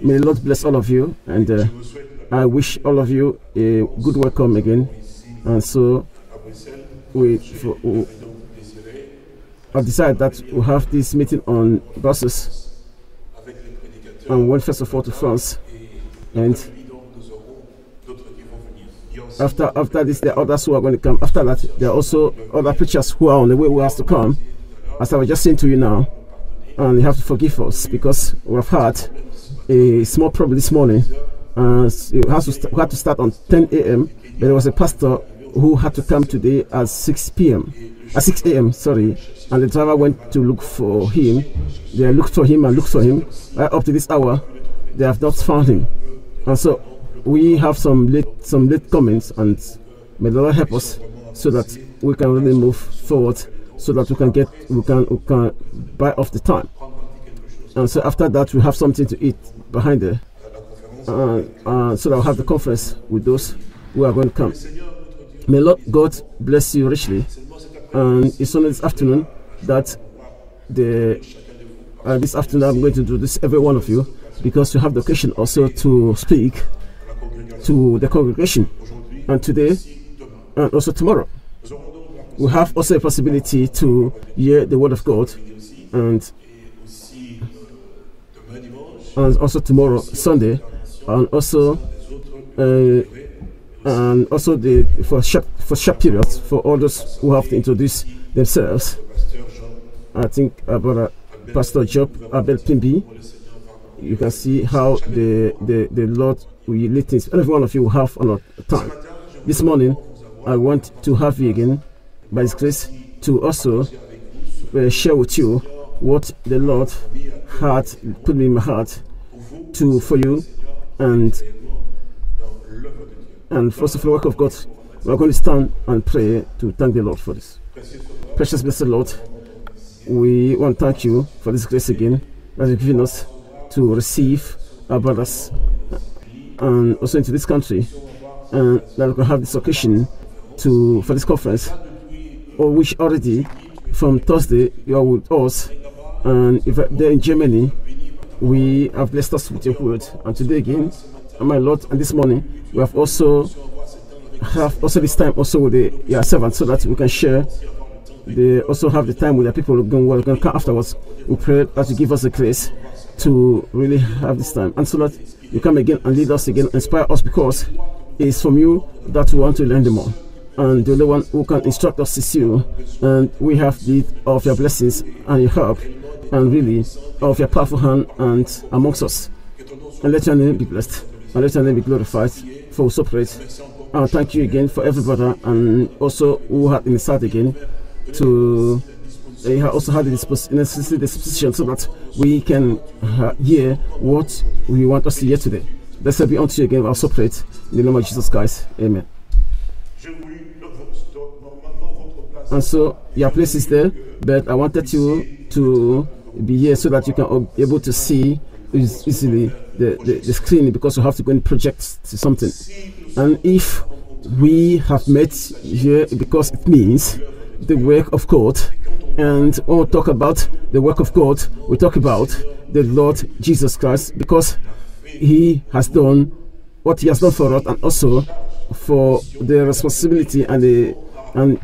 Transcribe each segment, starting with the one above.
May the Lord bless all of you, and uh, I wish all of you a good welcome again. And so, we, for, we have decided that we have this meeting on buses and went first of all to France. And after after this, there are others who are going to come. After that, there are also other preachers who are on the way who has to come. As I was just saying to you now, and you have to forgive us because we have had a small problem this morning. Uh, it has to had to start on 10 a.m. But there was a pastor who had to come today at 6 p.m. at 6 a.m. Sorry, and the driver went to look for him. They looked for him and looked for him. Right up to this hour, they have not found him. And so we have some late some late comments, and may the Lord help us so that we can really move forward, so that we can get we can we can buy off the time. And so after that, we have something to eat behind there, uh, uh, so that we'll have the conference with those who are going to come. May Lord God bless you richly. And it's only this afternoon that the uh, this afternoon I'm going to do this every one of you because you have the occasion also to speak to the congregation. And today and also tomorrow we have also a possibility to hear the word of God and and also tomorrow Sunday and also uh, and also the for short for short periods for all those who have to introduce themselves. I think about uh, Pastor Job Abel Pimbi. You can see how the the, the Lord will lead things. Every one of you will have a time. This morning, I want to have you again, by His grace, to also uh, share with you what the Lord had put in my heart to for you and and first of all, work of God, we're going to stand and pray to thank the Lord for this. Precious blessed Lord, we want to thank you for this grace again that you've given us to receive our brothers and also into this country, and that we can have this occasion to for this conference, or which already from Thursday you are with us, and if they're in Germany, we have blessed us with your word, and today again, my Lord, and this morning we have also have also this time also with the yeah, servants so that we can share. They also have the time with the people going to come afterwards. We pray that you give us the grace to really have this time, and so that you come again and lead us again, inspire us because it's from you that we want to learn the more. And the only one who can instruct us is you, and we have need of your blessings and your help, and really of your powerful hand and amongst us. And let your name be blessed and let your name be glorified for so praise. And thank you again for everybody and also who had inside again to uh, also had the necessary disposition so that we can uh, hear what we want us to hear today. Blessed be unto you again, our so in the name of Jesus Christ. Amen. And so your place is there, but I wanted you to be here so that you can be able to see easily the, the, the screen because you have to go and project something. And if we have met here because it means the work of God, and when we talk about the work of God, we talk about the Lord Jesus Christ because He has done what He has done for us, and also for the responsibility and the and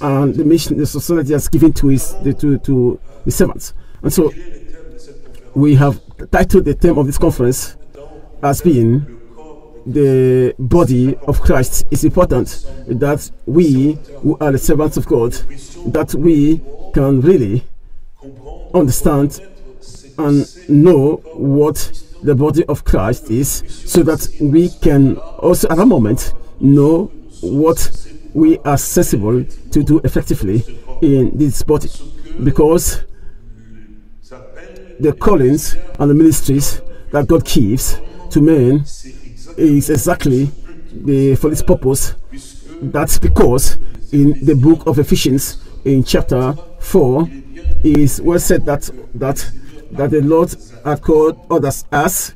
and the mission the society has given to His the, to to the servants. And so we have titled the theme of this conference as being the body of Christ. It's important that we, who are the servants of God, that we can really understand and know what the body of Christ is, so that we can also at a moment know what we are accessible to do effectively in this body. Because the callings and the ministries that God gives to men is exactly the for this purpose. That's because in the book of Ephesians, in chapter four, is well said that that that the Lord had called others as,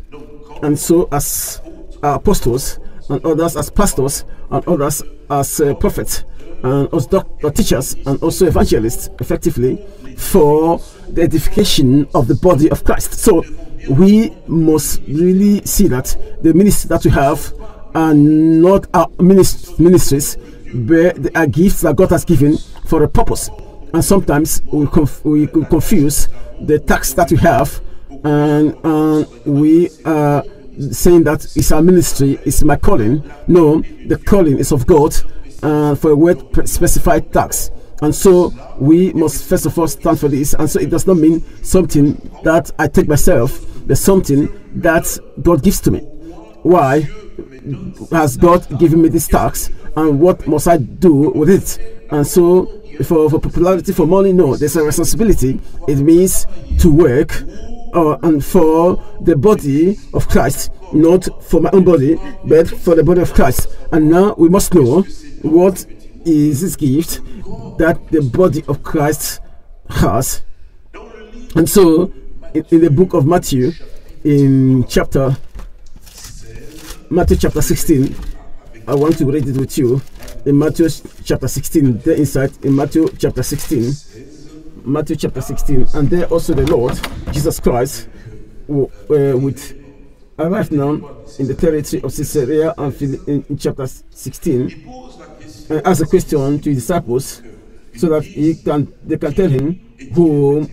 and so as apostles, and others as pastors, and others as uh, prophets, and as teachers, and also evangelists, effectively, for the edification of the body of Christ. So we must really see that the ministry that we have are not our ministries, but they are gifts that God has given for a purpose. And sometimes we, conf we confuse the tax that we have and, and we are saying that it's our ministry, it's my calling. No, the calling is of God uh, for a word specified tax. And so we must first of all stand for this. And so it does not mean something that I take myself, but something that God gives to me. Why has God given me this tax? And what must I do with it? And so for, for popularity, for money, no, there's a responsibility. It means to work uh, and for the body of Christ, not for my own body, but for the body of Christ. And now we must know what is this gift that the body of Christ has. And so, in, in the book of Matthew, in chapter Matthew chapter 16, I want to read it with you. In Matthew chapter 16, the insight in Matthew chapter 16, Matthew chapter 16, and there also the Lord Jesus Christ uh, with arrived now in the territory of Caesarea and in, in chapter 16 and ask a question to his disciples so that he can they can tell him who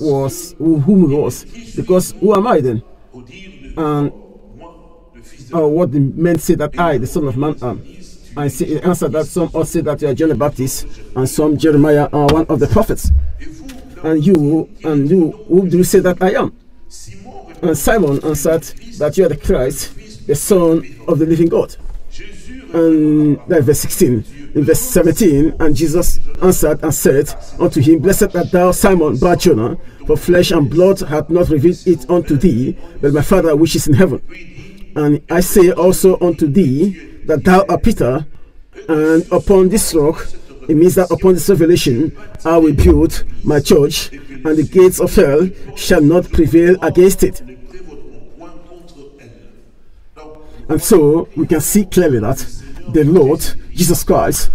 was who, whom was. Because who am I then? And uh, what the men say that I the son of man am I say answer that some also say that you are John the Baptist and some Jeremiah are one of the prophets. And you and you who do you say that I am? And Simon answered that you are the Christ the son of the living God. And that verse 16 in verse 17 and jesus answered and said unto him blessed art thou simon barjona for flesh and blood hath not revealed it unto thee but my father which is in heaven. And i say also unto thee that thou art peter and upon this rock it means that upon this revelation i will build my church and the gates of hell shall not prevail against it. And so we can see clearly that the Lord Jesus Christ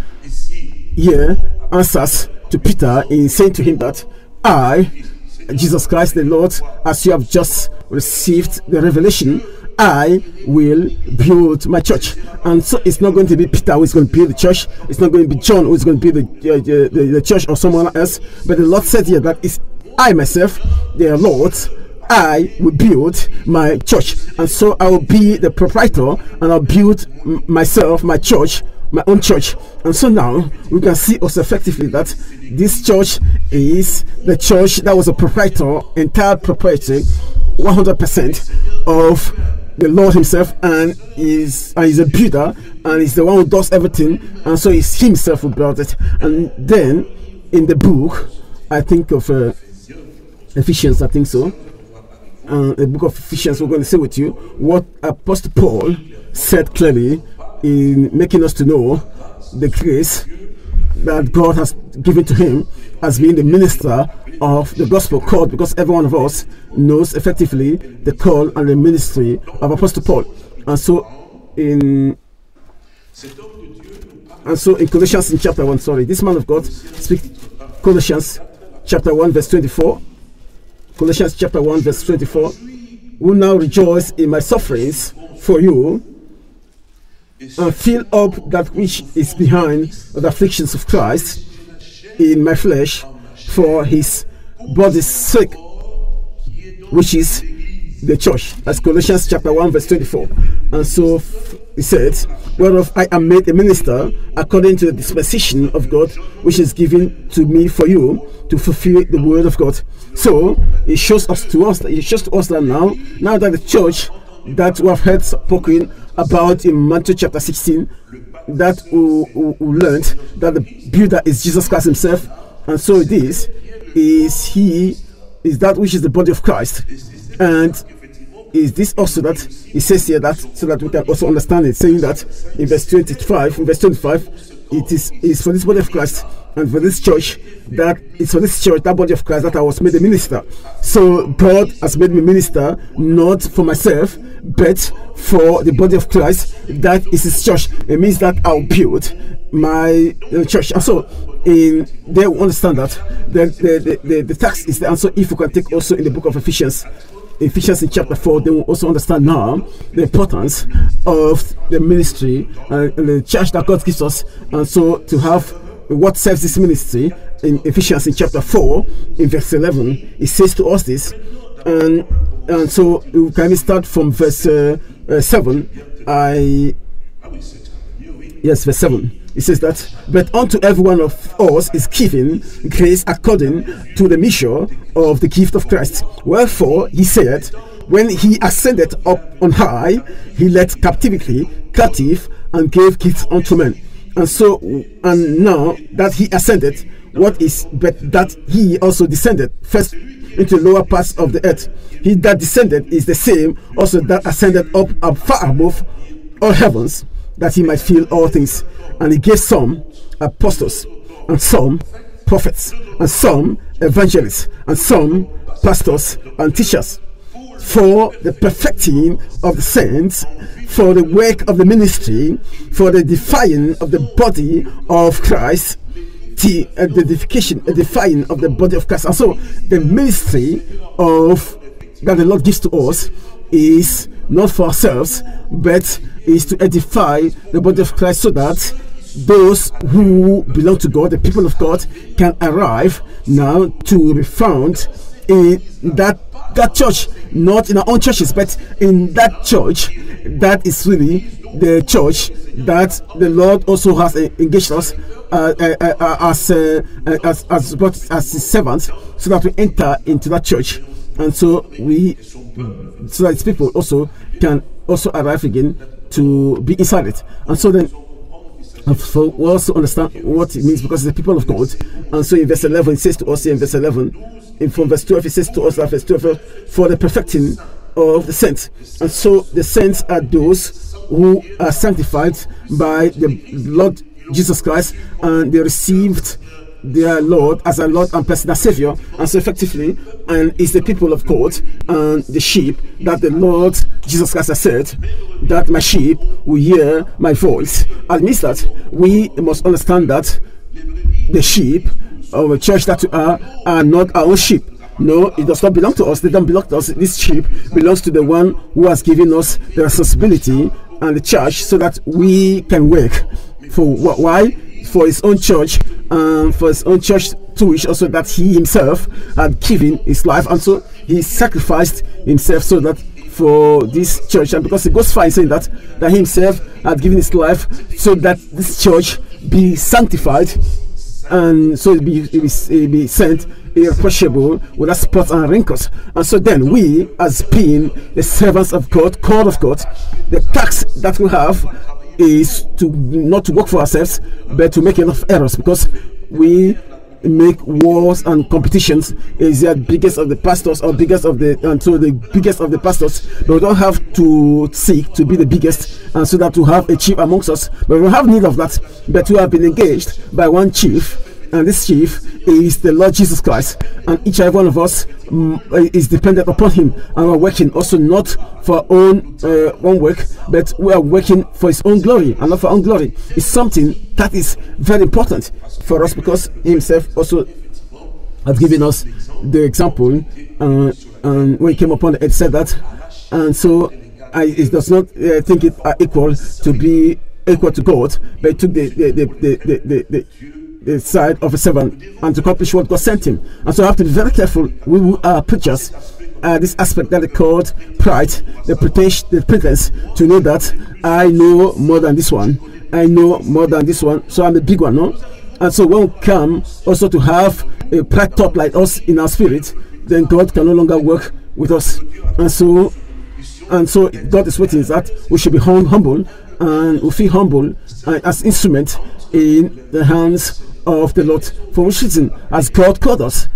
here answers to Peter in saying to him that I, Jesus Christ the Lord, as you have just received the revelation, I will build my church. And so it's not going to be Peter who is going to build the church. It's not going to be John who is going to build the, uh, the, the, church or someone else. But the Lord said here that it's I myself, the Lord, I will build my church. And so I will be the proprietor and I'll build myself, my church, my own church. And so now we can see also effectively that this church is the church that was a proprietor, entire proprietary, 100% of the Lord Himself, and is and he's a builder, and he's the one who does everything, and so it's Himself who built it. And then in the book, I think of uh, Ephesians, I think so uh, the book of Ephesians, we're going to say with you what Apostle Paul said clearly in making us to know the grace that God has given to him as being the minister of the gospel called because every one of us knows effectively the call and the ministry of Apostle Paul. And so in and so in Colossians in chapter 1, sorry, this man of God speaks Colossians chapter 1, verse 24. Colossians chapter 1, verse 24, who now rejoice in my sufferings for you, and fill up that which is behind the afflictions of Christ in my flesh for his body's sake, which is the church. That's Colossians chapter 1, verse 24. And so he said, Whereof I am made a minister according to the dispensation of God, which is given to me for you to fulfill the word of God. So it shows us to us it shows to us that now, now that the church that we have heard spoken about in Matthew chapter 16, that we, we, learned that the builder is Jesus Christ Himself, and so it is, is He is that which is the body of Christ, and is this also that he says here that so that we can also understand it, saying that in verse 25, in verse 25, it is is for this body of Christ and for this church that it's for this church, that body of Christ, that I was made a minister. So God has made me minister not for myself, but for the body of Christ. That is His church. It means that I'll build my uh, church. And so in they understand that the the, the, the, the tax is the answer if you can take also in the book of Ephesians Ephesians in chapter 4, they will also understand now the importance of the ministry and the church that God gives us. And so to have what serves this ministry in Ephesians in chapter 4, in verse 11, it says to us this. And, and so we can start from verse uh, uh, 7. I yes, verse 7. It says that, but unto every one of us is given grace according to the measure of the gift of Christ. Wherefore, he said, when he ascended up on high, he led captivity captive and gave gifts unto men. And so, and now that he ascended, what is but that he also descended first into lower parts of the earth. He that descended is the same also that ascended up, up far above all heavens that he might fill all things. And he gave some apostles, and some prophets, and some evangelists, and some pastors and teachers for the perfecting of the saints, for the work of the ministry, for the defying of the body of Christ, the, uh, the edification, uh, defying of the body of Christ. And so the ministry of that the Lord gives to us is not for ourselves, but is to edify the body of Christ so that those who belong to God, the people of God, can arrive now to be found in that that church, not in our own churches, but in that church that is really the church that the Lord also has engaged us uh, uh, uh, uh as, uh, uh, as as as as servants, so that we enter into that church, and so we, so that people also can also arrive again to be inside it. And so then so we also understand what it means because it's the people of God. And so in verse 11, it says to us in verse 11, in from verse 12, it says to us that verse 12, for the perfecting of the saints. And so the saints are those who are sanctified by the Lord Jesus Christ and they received their Lord as a Lord and personal Savior, and so effectively, and is the people of God and the sheep that the Lord Jesus Christ has said that my sheep will hear my voice. And means that we must understand that the sheep of a church that we are are not our sheep. No, it does not belong to us. They don't belong to us. This sheep belongs to the one who has given us the responsibility and the church so that we can work. For what? Why? For his own church and for his own church to which also that he himself had given his life and so he sacrificed himself so that for this church and because it goes fine saying that that himself had given his life so that this church be sanctified and so it be, it be, it be sent irreproachable without spots and wrinkles. And so then we, as being the servants of God, called of God, the tax that we have is to not to work for ourselves, but to make enough errors because we make wars and competitions is the biggest of the pastors or biggest of the and so the biggest of the pastors. But we don't have to seek to be the biggest and so that to have a chief amongst us but we have need of that. But we have been engaged by one chief and this chief is the Lord Jesus Christ, and each and every one of us um, is dependent upon Him, and we're working also not for our own uh, own work, but we are working for His own glory and not for our own glory. It's something that is very important for us because Himself also has given us the example, uh, and when He came upon it, said that, and so I, it does not uh, think it equal to be equal to God, but it took the the the the, the, the, the side of a servant and to accomplish what God sent him. And so I have to be very careful. We who are preachers, uh, this aspect that they called pride, the pretense, the pretense to know that I know more than this one. I know more than this one, so I'm a big one, no? And so when we come also to have a pride top like us in our spirit, then God can no longer work with us. And so and so God is waiting that we should be humble and we feel humble uh, as instrument in the hands of the Lord for which reason as God called us.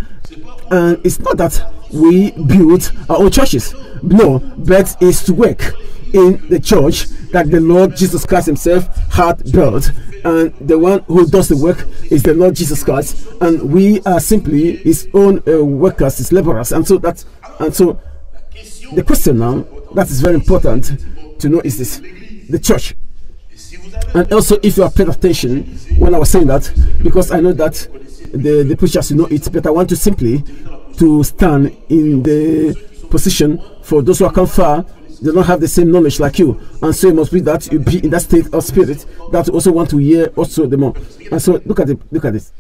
And it's not that we build our own churches, no, but it's to work in the church that the Lord Jesus Christ Himself had built. And the one who does the work is the Lord Jesus Christ, and we are simply His own uh, workers, His laborers. And so that, and so the question now that is very important to know is this: the church And also, if you are paid attention when I was saying that, because I know that the, the preachers you know it, but I want to simply to stand in the position for those who are come far they don't have the same knowledge like you. And so it must be that you be in that state of spirit that you also want to hear also the more. And so look at it look at this.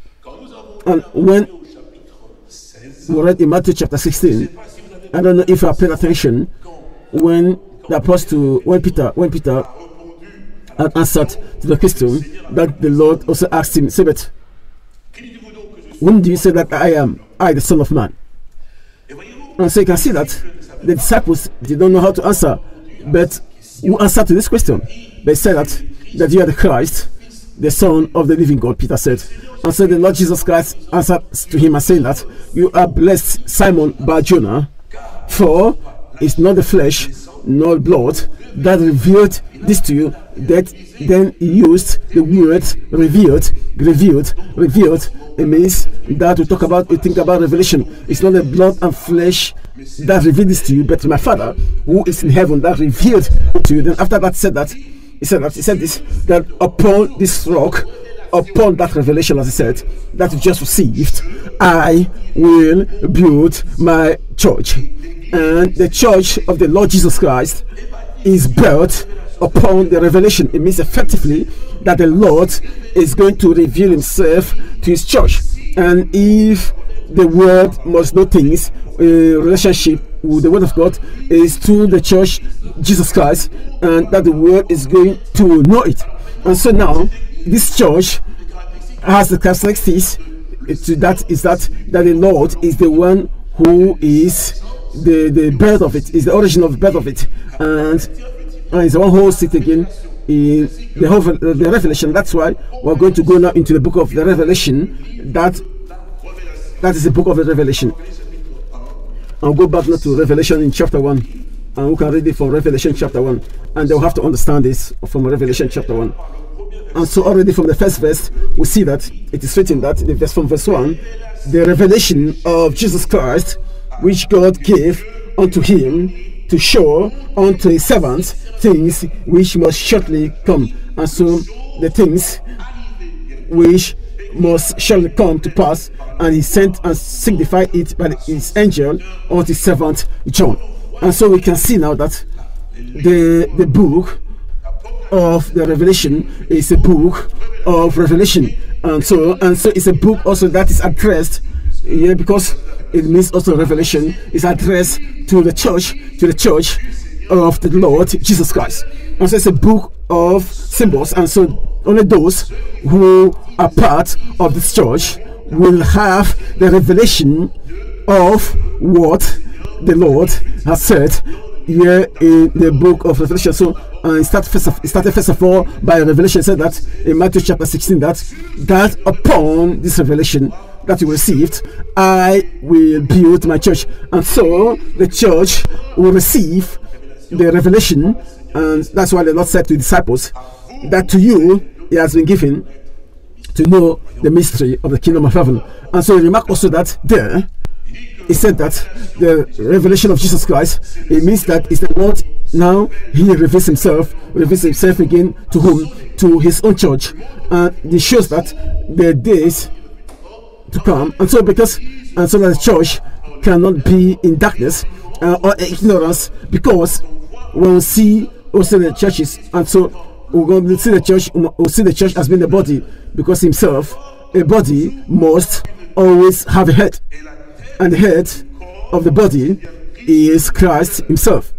And when we read in Matthew chapter 16 I don't know if you are paid attention when the apostle when Peter when Peter had answered to the question that the Lord also asked him say but whom do you say that I am I the son of man and so you can see that the disciples did not know how to answer, but who answered to this question? They said that, that you are the Christ, the Son of the living God, Peter said. And so the Lord Jesus Christ answered to him and saying that, You are blessed, Simon Bar Jonah, for it's not the flesh nor blood that revealed this to you, that then he used the word revealed, revealed, revealed. It means that we talk about, we think about revelation. It's not the blood and flesh that revealed this to you, but my Father who is in heaven that revealed to you. Then after that said that, he said that he said this that upon this rock, upon that revelation, as he said, that you just received, I will build my church. And the church of the Lord Jesus Christ is built upon the revelation. It means effectively that the Lord is going to reveal himself to his church. And if the world must know things, a relationship with the word of God is to the church, Jesus Christ, and that the world is going to know it. And so now, this church has the characteristics to that is that that the Lord is the one who is the the birth of it, is the origin of the birth of it, and, uh, and is the one whole it again in the whole uh, the revelation. That's why we're going to go now into the book of the Revelation. That that is the book of the Revelation. I'll go back now to Revelation in chapter 1. And we can read it from Revelation chapter 1. And they'll have to understand this from Revelation chapter 1. And so already from the first verse, we see that it is written that the verse from verse 1, the revelation of Jesus Christ, which God gave unto him to show unto his servants things which must shortly come. And so the things which must surely come to pass, and he sent and signified it by his angel unto his servant John. And so we can see now that the the book of the Revelation is a book of Revelation, and so and so it's a book also that is addressed, yeah, because it means also Revelation is addressed to the church, to the church of the Lord Jesus Christ. And so it's a book of symbols, and so only those who are part of this church will have the revelation of what the Lord has said here in the book of Revelation. So uh, it, started first of, it started first of all by Revelation said that in Matthew chapter 16 that that upon this revelation that you received, I will build my church. And so the church will receive the revelation, and that's why the Lord said to the disciples that to you it has been given to know the mystery of the kingdom of heaven. And so remark also that there he said that the revelation of Jesus Christ, it means that it's the Lord now he reveals himself, reveals himself again to whom? To his own church. And it shows that the days to come, and so because and so that the church cannot be in darkness uh, or ignorance, because when we see also the churches, and so we're going to see the church, we'll see the church as being the body, because himself, a body must always have a head and the head of the body is Christ Himself.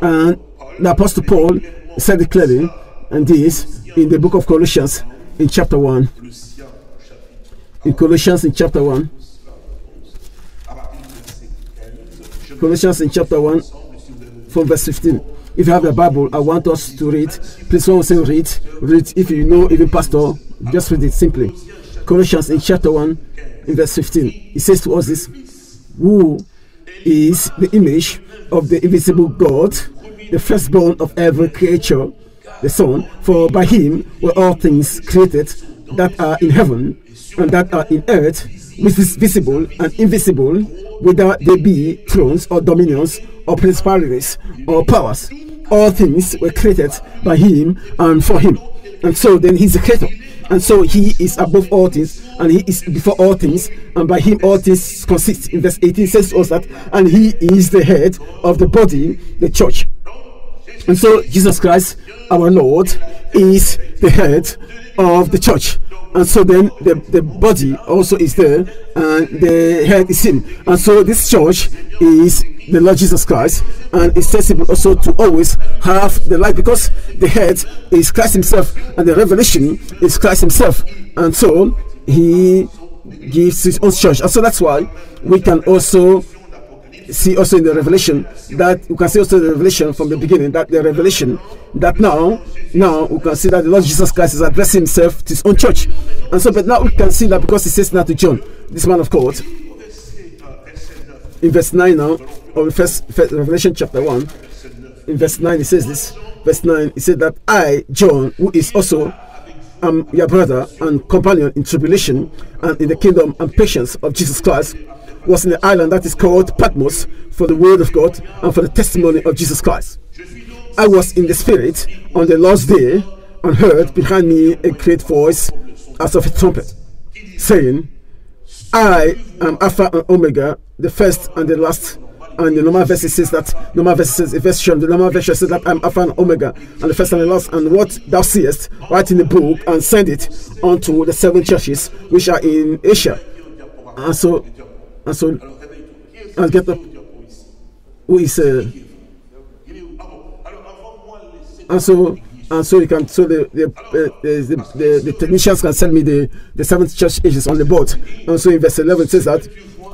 And the Apostle Paul said it clearly, and this in the book of Colossians in chapter 1. In Colossians in chapter 1. Colossians in chapter 1 from verse 15. If you have the Bible, I want us to read. Please, we say read, read. If you know even Pastor, just read it simply. Colossians in chapter 1 in verse 15. It says to us this who is the image of the invisible God, the firstborn of every creature, the Son. For by him were all things created that are in heaven and that are in earth, which is visible and invisible, whether they be thrones or dominions or principalities or powers. All things were created by him and for him. and so then he's the creator and so he is above all things and he is before all things and by him all things consist in verse 18 says to us that and he is the head of the body the church and so jesus christ our lord is the head of the church. And so then the, the body also is there and the head is him. And so this church is the lord jesus christ and it's sensible also to always have the light because the head is christ himself and the revelation is christ himself. And so he gives his own church. And so that's why we can also see also in the revelation that you can see also the revelation from the beginning that the revelation that now now we can see that the Lord Jesus Christ is addressing himself to his own church. And so but now we can see that because he says now to John this man of God in verse 9 now of the first, first Revelation chapter 1 in verse 9 he says this verse 9 he said that I John who is also am your brother and companion in tribulation and in the kingdom and patience of Jesus Christ was in the island that is called Patmos for the word of God and for the testimony of Jesus Christ. I was in the spirit on the last day and heard behind me a great voice as of a trumpet, saying, I am Alpha and Omega, the first and the last. And the normal verse says that normal verse says version the normal version says that I'm Alpha and Omega and the first and the last and what thou seest write in the book and send it unto the seven churches which are in Asia. And so and so and get up who is uh, and so and so you can so the the, uh, the, the, the technicians can send me the the seventh church ages on the board and so in verse 11 says that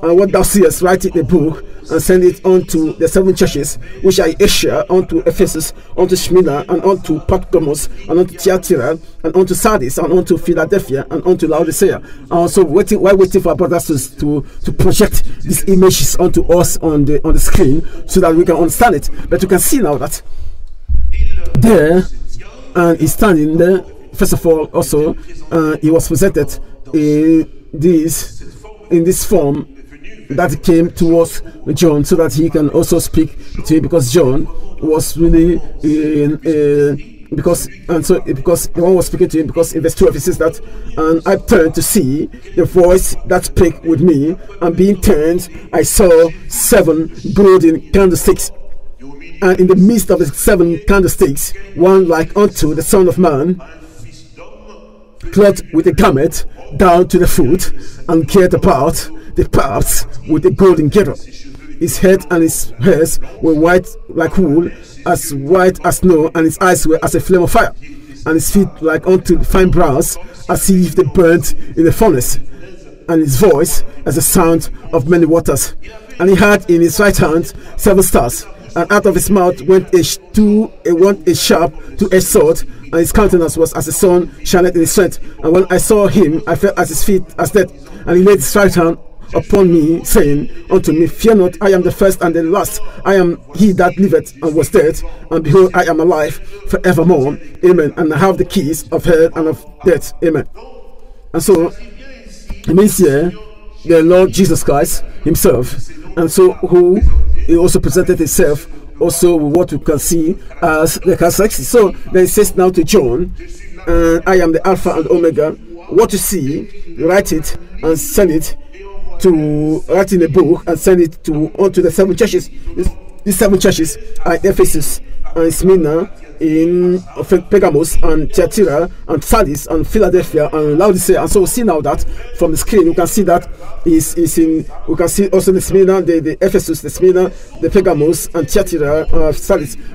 and what thou seest write it in a book and send it on to the seven churches which are Asia unto Ephesus unto Smyrna and unto Pergamos and unto Thyatira and unto Sardis and unto Philadelphia and unto Laodicea. And also waiting while waiting for our brothers to, to to project these images onto us on the on the screen so that we can understand it. But you can see now that there and he's standing there first of all also uh, he was presented in this in this form that came towards John so that he can also speak to him because John was really in because and so because one was speaking to him because in verse 12 it says that and I turned to see the voice that spake with me and being turned I saw seven golden candlesticks. And in the midst of the seven candlesticks one like unto the Son of Man clothed with a garment down to the foot and cared about the paths with a golden girdle. His head and his hairs were white like wool, as white as snow, and his eyes were as a flame of fire, and his feet like unto fine brass, as if they burnt in the furnace, and his voice as the sound of many waters. And he had in his right hand seven stars, and out of his mouth went a two a one a sharp two-edged sword, and his countenance was as the sun shineth in his strength. And when I saw him, I fell at his feet as dead, and he laid his right hand upon me, saying unto me, Fear not, I am the first and the last. I am he that liveth and was dead, and behold, I am alive forevermore. Amen. And I have the keys of hell and of death. Amen. And so it means here the Lord Jesus Christ Himself, and so who He also presented Himself also what we can see as the characteristics. So then it says now to John, uh, I am the Alpha and Omega. What you see, write it and send it to write in a book and send it to onto the seven churches. These seven churches are Ephesus and Smyrna, in Pergamos and Thyatira and Sardis and Philadelphia and Laodicea. And so see now that from the screen you can see that is is in we can see also the Smyrna, the, the Ephesus, the Smyrna, the Pergamos and Thyatira, uh,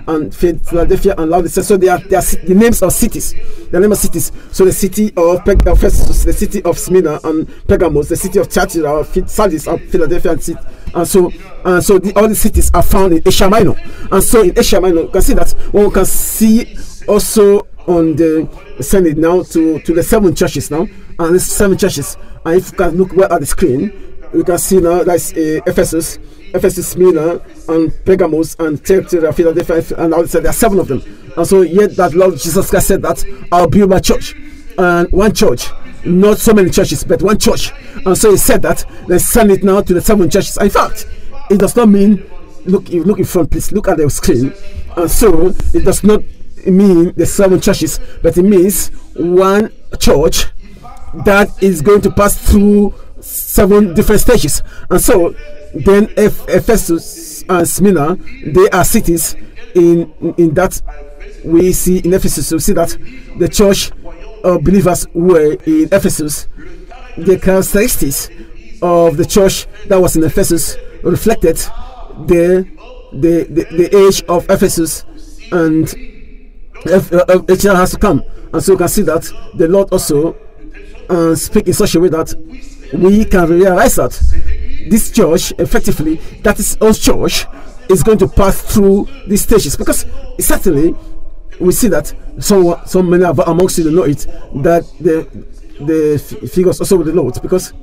and Philadelphia and Laodicea. So they are they are the names of cities. The name of cities. So the city of Pe- Ephesus, the city of Smyrna and Pergamos, the city of Thyatira, Sardis and Philadelphia and, city, and so and so the, all the cities are found in Asia Minor. And so in Asia Minor you can see that one can see also on the send it now to to the seven churches now. And the seven churches and if you can look well at the screen you can see now that's uh, ephesus ephesus smyrna and pergamos and Thyatira, philadelphia and all there are seven of them. And so yet that lord jesus christ said that i'll build my church. And one church not so many churches but one church and so he said that they send it now to the seven churches in fact it does not mean look look in front please look at the screen and so it does not mean the seven churches, but it means one church that is going to pass through seven different stages. And so then Ephesus and Smyrna, they are cities in in that we see in Ephesus. We see that the church of believers were in Ephesus. The characteristics of the church that was in Ephesus reflected the the, the, the age of Ephesus and H uh, has to come. And so you can see that the Lord also uh, speak in such a way that we can realize that this church, effectively, that is our church, is going to pass through these stages because certainly we see that some so many amongst you know it that the the figures also with the Lord because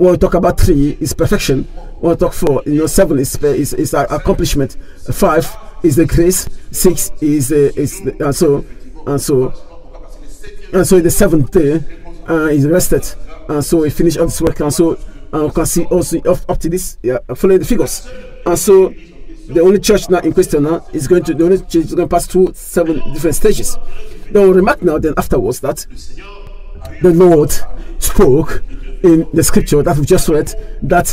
when we talk about three is perfection. When we talk four you know seven is is, is accomplishment. Five is the grace. Six is uh, is the, and so and so and so the seventh day uh, is rested. And so we finish all this work. And so and we can see also up, up to this yeah, following the figures. And so the only church now in question now is going to the only church is going to pass through seven different stages. Then we remark now then afterwards that the lord spoke in the scripture that we just read that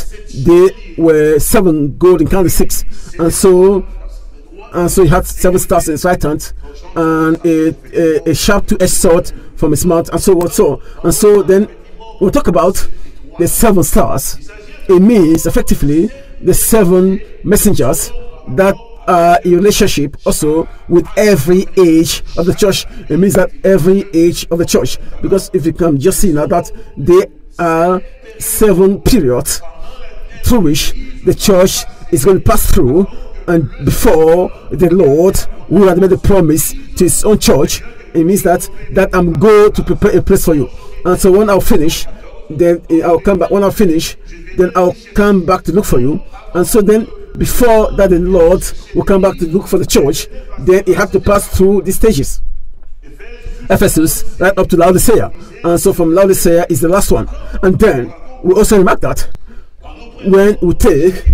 they were seven golden candlesticks and so and so he had seven stars in his right hand and a, a, a sharp two-edged sword from his mouth and so on so and so then we'll talk about the seven stars. It means effectively the seven messengers that in relationship also with every age of the church. It means that every age of the church, because if you can just see now that there are seven periods through which the church is going to pass through, and before the Lord who had made a promise to his own church, it means that that I'm going to prepare a place for you. And so when I'll finish, then I'll come back. When I'll finish, then I'll come back to look for you. And so then before that the Lord will come back to look for the church, then he had to pass through the stages. Ephesus, right up to Laodicea. And so from Laodicea is the last one. And then we also remark that when we take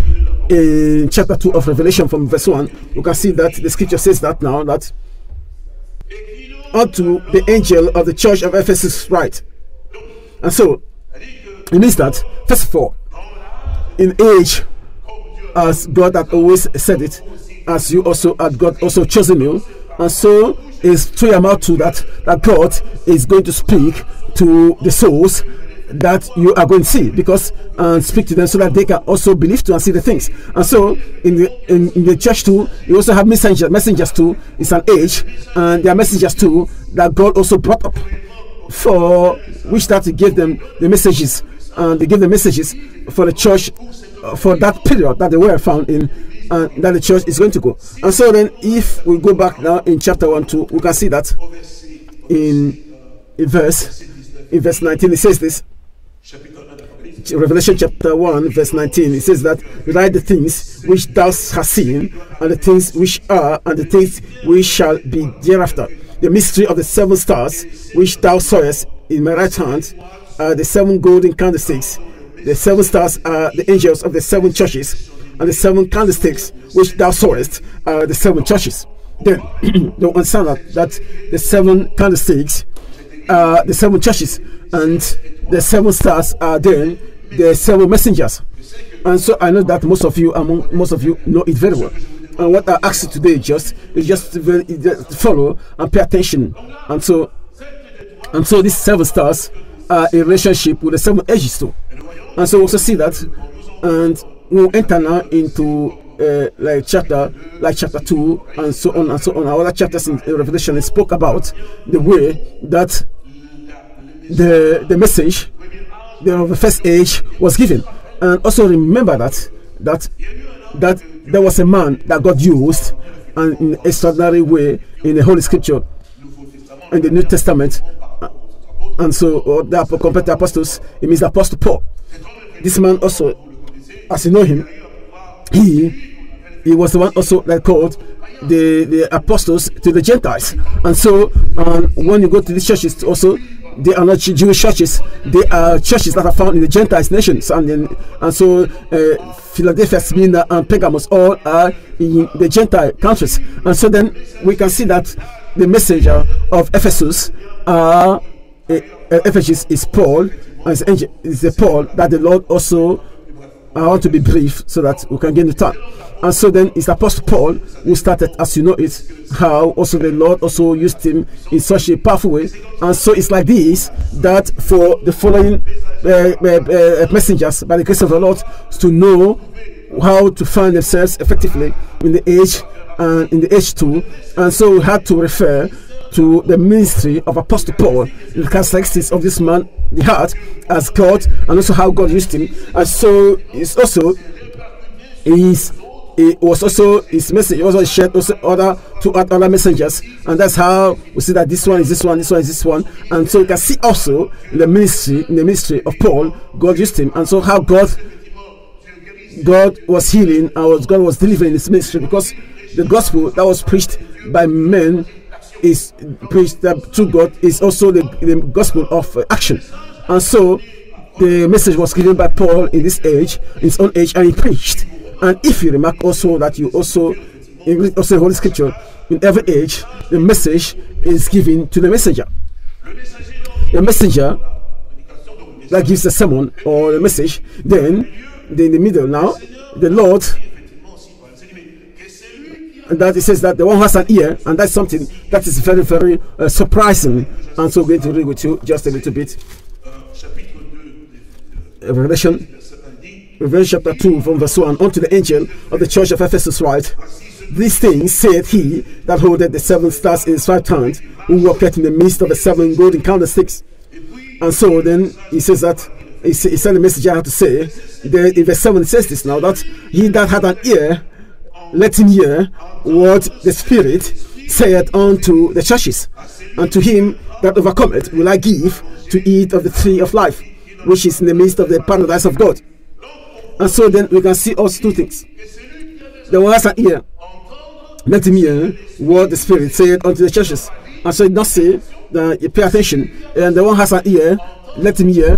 in chapter 2 of Revelation from verse 1, we can see that the scripture says that now that unto the angel of the church of Ephesus write. And so it means that, first of all, in age as God had always said it, as you also had God also chosen you. And so it's to your mouth to that that God is going to speak to the souls that you are going to see because and uh, speak to them so that they can also believe to and see the things. And so in the in, in the church too you also have messengers messengers too. It's an age and there are messengers too that god also brought up for which that he gave them the messages and they give the messages for the church uh, for that period that they were found in and that the church is going to go. And so then if we go back now in chapter 1 2, we can see that in, in verse in verse 19 it says this Revelation chapter 1, verse 19, it says that write the things which thou hast seen, and the things which are, and the things which shall be thereafter. The mystery of the seven stars which thou sawest in my right hand, are the seven golden candlesticks the seven stars are the angels of the seven churches, and the seven candlesticks which thou sawest are the seven churches. Then you understand that, that the seven candlesticks are the seven churches, and the seven stars are then the seven messengers. And so I know that most of you, among most of you, know it very well. And what I ask you today just is just to, follow and pay attention. And so, and so these seven stars are a relationship with the seven edges too and so we also see that. And we'll enter now into uh, like chapter like chapter 2 and so on and so on. Our other chapters in, revelation spoke about the way that the the message the, of the first age was given. And also remember that that that there was a man that God used and in extraordinary way in the Holy Scripture in the New Testament and so the compared to apostles it means apostle Paul this man also, as you know him, he he was the one also that called the the apostles to the Gentiles. And so, um, when you go to these churches, also they are not Jewish churches. They are churches that are found in the Gentiles nations, and and so uh, Philadelphia, Smyrna, and Pergamos all are in the Gentile countries. And so then we can see that the messenger of Ephesus, uh, uh, Ephesus is Paul, and it's, it's Paul that the Lord also. I want to be brief so that we can gain the time. And so then it's Apostle Paul who started, as you know it, how also the Lord also used him in such a powerful way. And so it's like this that for the following uh, uh, uh, messengers, by the grace of the Lord, to know how to find themselves effectively in the age and in the age two. And so we had to refer to the ministry of Apostle Paul, the characteristics of this man, the heart, as God, and also how God used him. And so it's also is it was also his message also shared also other two other messengers. And that's how we see that this one is this one this one is this one. And so you can see also in the ministry in the ministry of paul god used him. And so how god god was healing and was god was delivering his ministry. Because the gospel that was preached by men is preached to god is also the, the gospel of uh, action and so the message was given by paul in this age in his own age and he preached and if you remark also that you also in also Holy Scripture, in every age, the message is given to the messenger. The messenger that gives the sermon or the message, then in the middle now, the Lord and that it says that the one who has an ear, and that's something that is very, very uh, surprising. And so, I'm going to read with you just a little bit. Revelation Revelation chapter 2 from verse 1 unto the angel of the church of Ephesus write These things said he that holdeth the seven stars in his right hand who walketh in the midst of the seven golden candlesticks and so then he says that he, sent a message I have to say then in verse 7 says this now that he that had an ear let him hear what the spirit saith unto the churches and to him that overcometh will I give to eat of the tree of life which is in the midst of the paradise of God and so then we can see us two things. The one has an ear. Let him hear what the Spirit said unto the churches. And so it does say that you pay attention. And the one has an ear, let him hear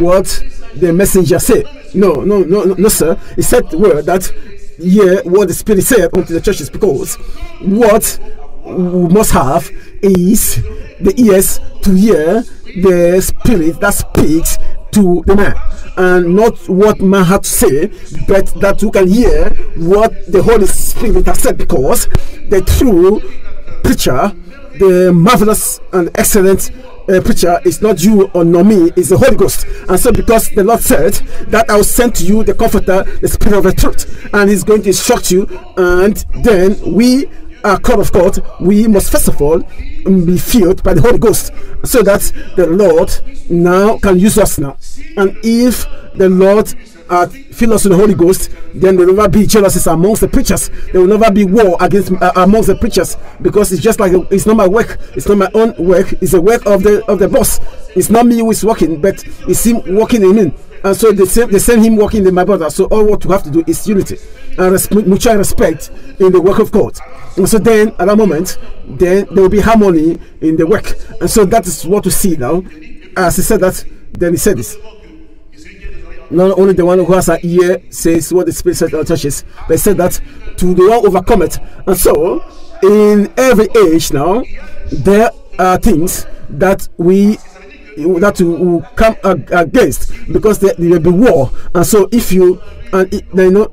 what the messenger said. No, no, no, no, sir. He said word that hear what the Spirit said unto the churches because what we must have is the ears to hear the Spirit that speaks to the man and not what man had to say, but that you can hear what the Holy Spirit has said because the true preacher, the marvelous and excellent uh, preacher is not you or not me, it's the Holy Ghost. And so, because the Lord said that I will send to you the Comforter, the Spirit of the Truth, and He's going to instruct you, and then we are called of God, we must first of all be filled by the Holy Ghost so that the Lord now can use us now. And if the Lord uh, fill us with the Holy Ghost, then there will never be jealousies amongst the preachers. There will never be war against uh, amongst the preachers because it's just like it's not my work. It's not my own work. It's the work of the of the boss. It's not me who is working, but it's him working in me. And so the same the same him working in my brother. So all what we have to do is unity and resp mutual respect in the work of God. And so then at that moment, then there will be harmony in the work. And so that is what we see now. As he said that, then he said this. Not only the one who has an ear says what the Spirit says to churches, but said that to the one overcome it. And so in every age now, there are things that we that will come against because there, there will be war. And so if you and it, you know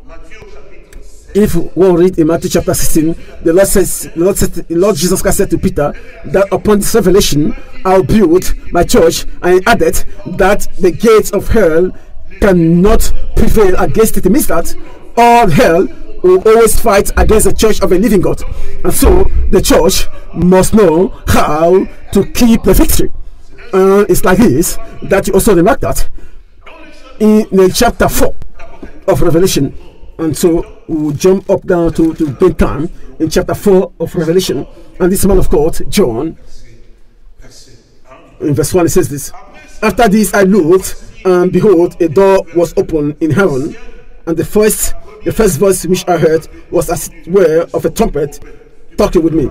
if one read in Matthew chapter 16, the Lord says, the Lord, said, the Lord Jesus Christ said to Peter that upon this revelation, I'll build my church, and added that the gates of hell cannot prevail against it. It means that all hell will always fight against the church of a living God. And so the church must know how to keep the victory. And it's like this that you also remark that in the chapter 4 of Revelation. And so we'll jump up down to, to big time in chapter 4 of Revelation. And this man of God, John, in verse 1, it says this After this I looked, and behold, a door was open in heaven, and the first the first voice which I heard was as it were of a trumpet talking with me.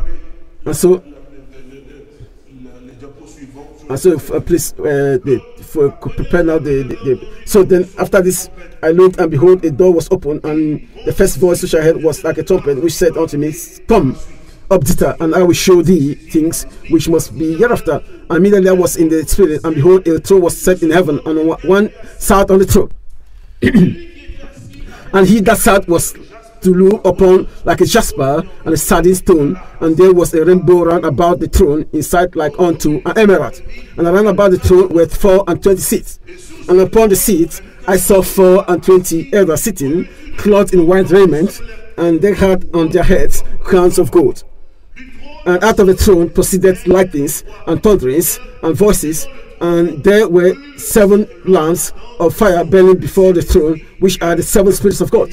And so And so, uh, please, uh, the, for prepare now the, the, the, So then, after this, I looked, and behold, a door was open, and the first voice which I heard was like a trumpet, which said unto me, Come up thither, and I will show thee things which must be hereafter. Immediately I was in the spirit, and behold, a throne was set in heaven, and one sat on the throne. and he that sat was to look upon like a jasper and a sardine stone, and there was a rainbow round about the throne, inside like unto an emerald. And around about the throne were four and twenty seats, and upon the seats I saw four and twenty elders sitting, clothed in white raiment, and they had on their heads crowns of gold. And out of the throne proceeded lightnings and thunderings and voices, and there were seven lamps of fire burning before the throne, which are the seven spirits of God.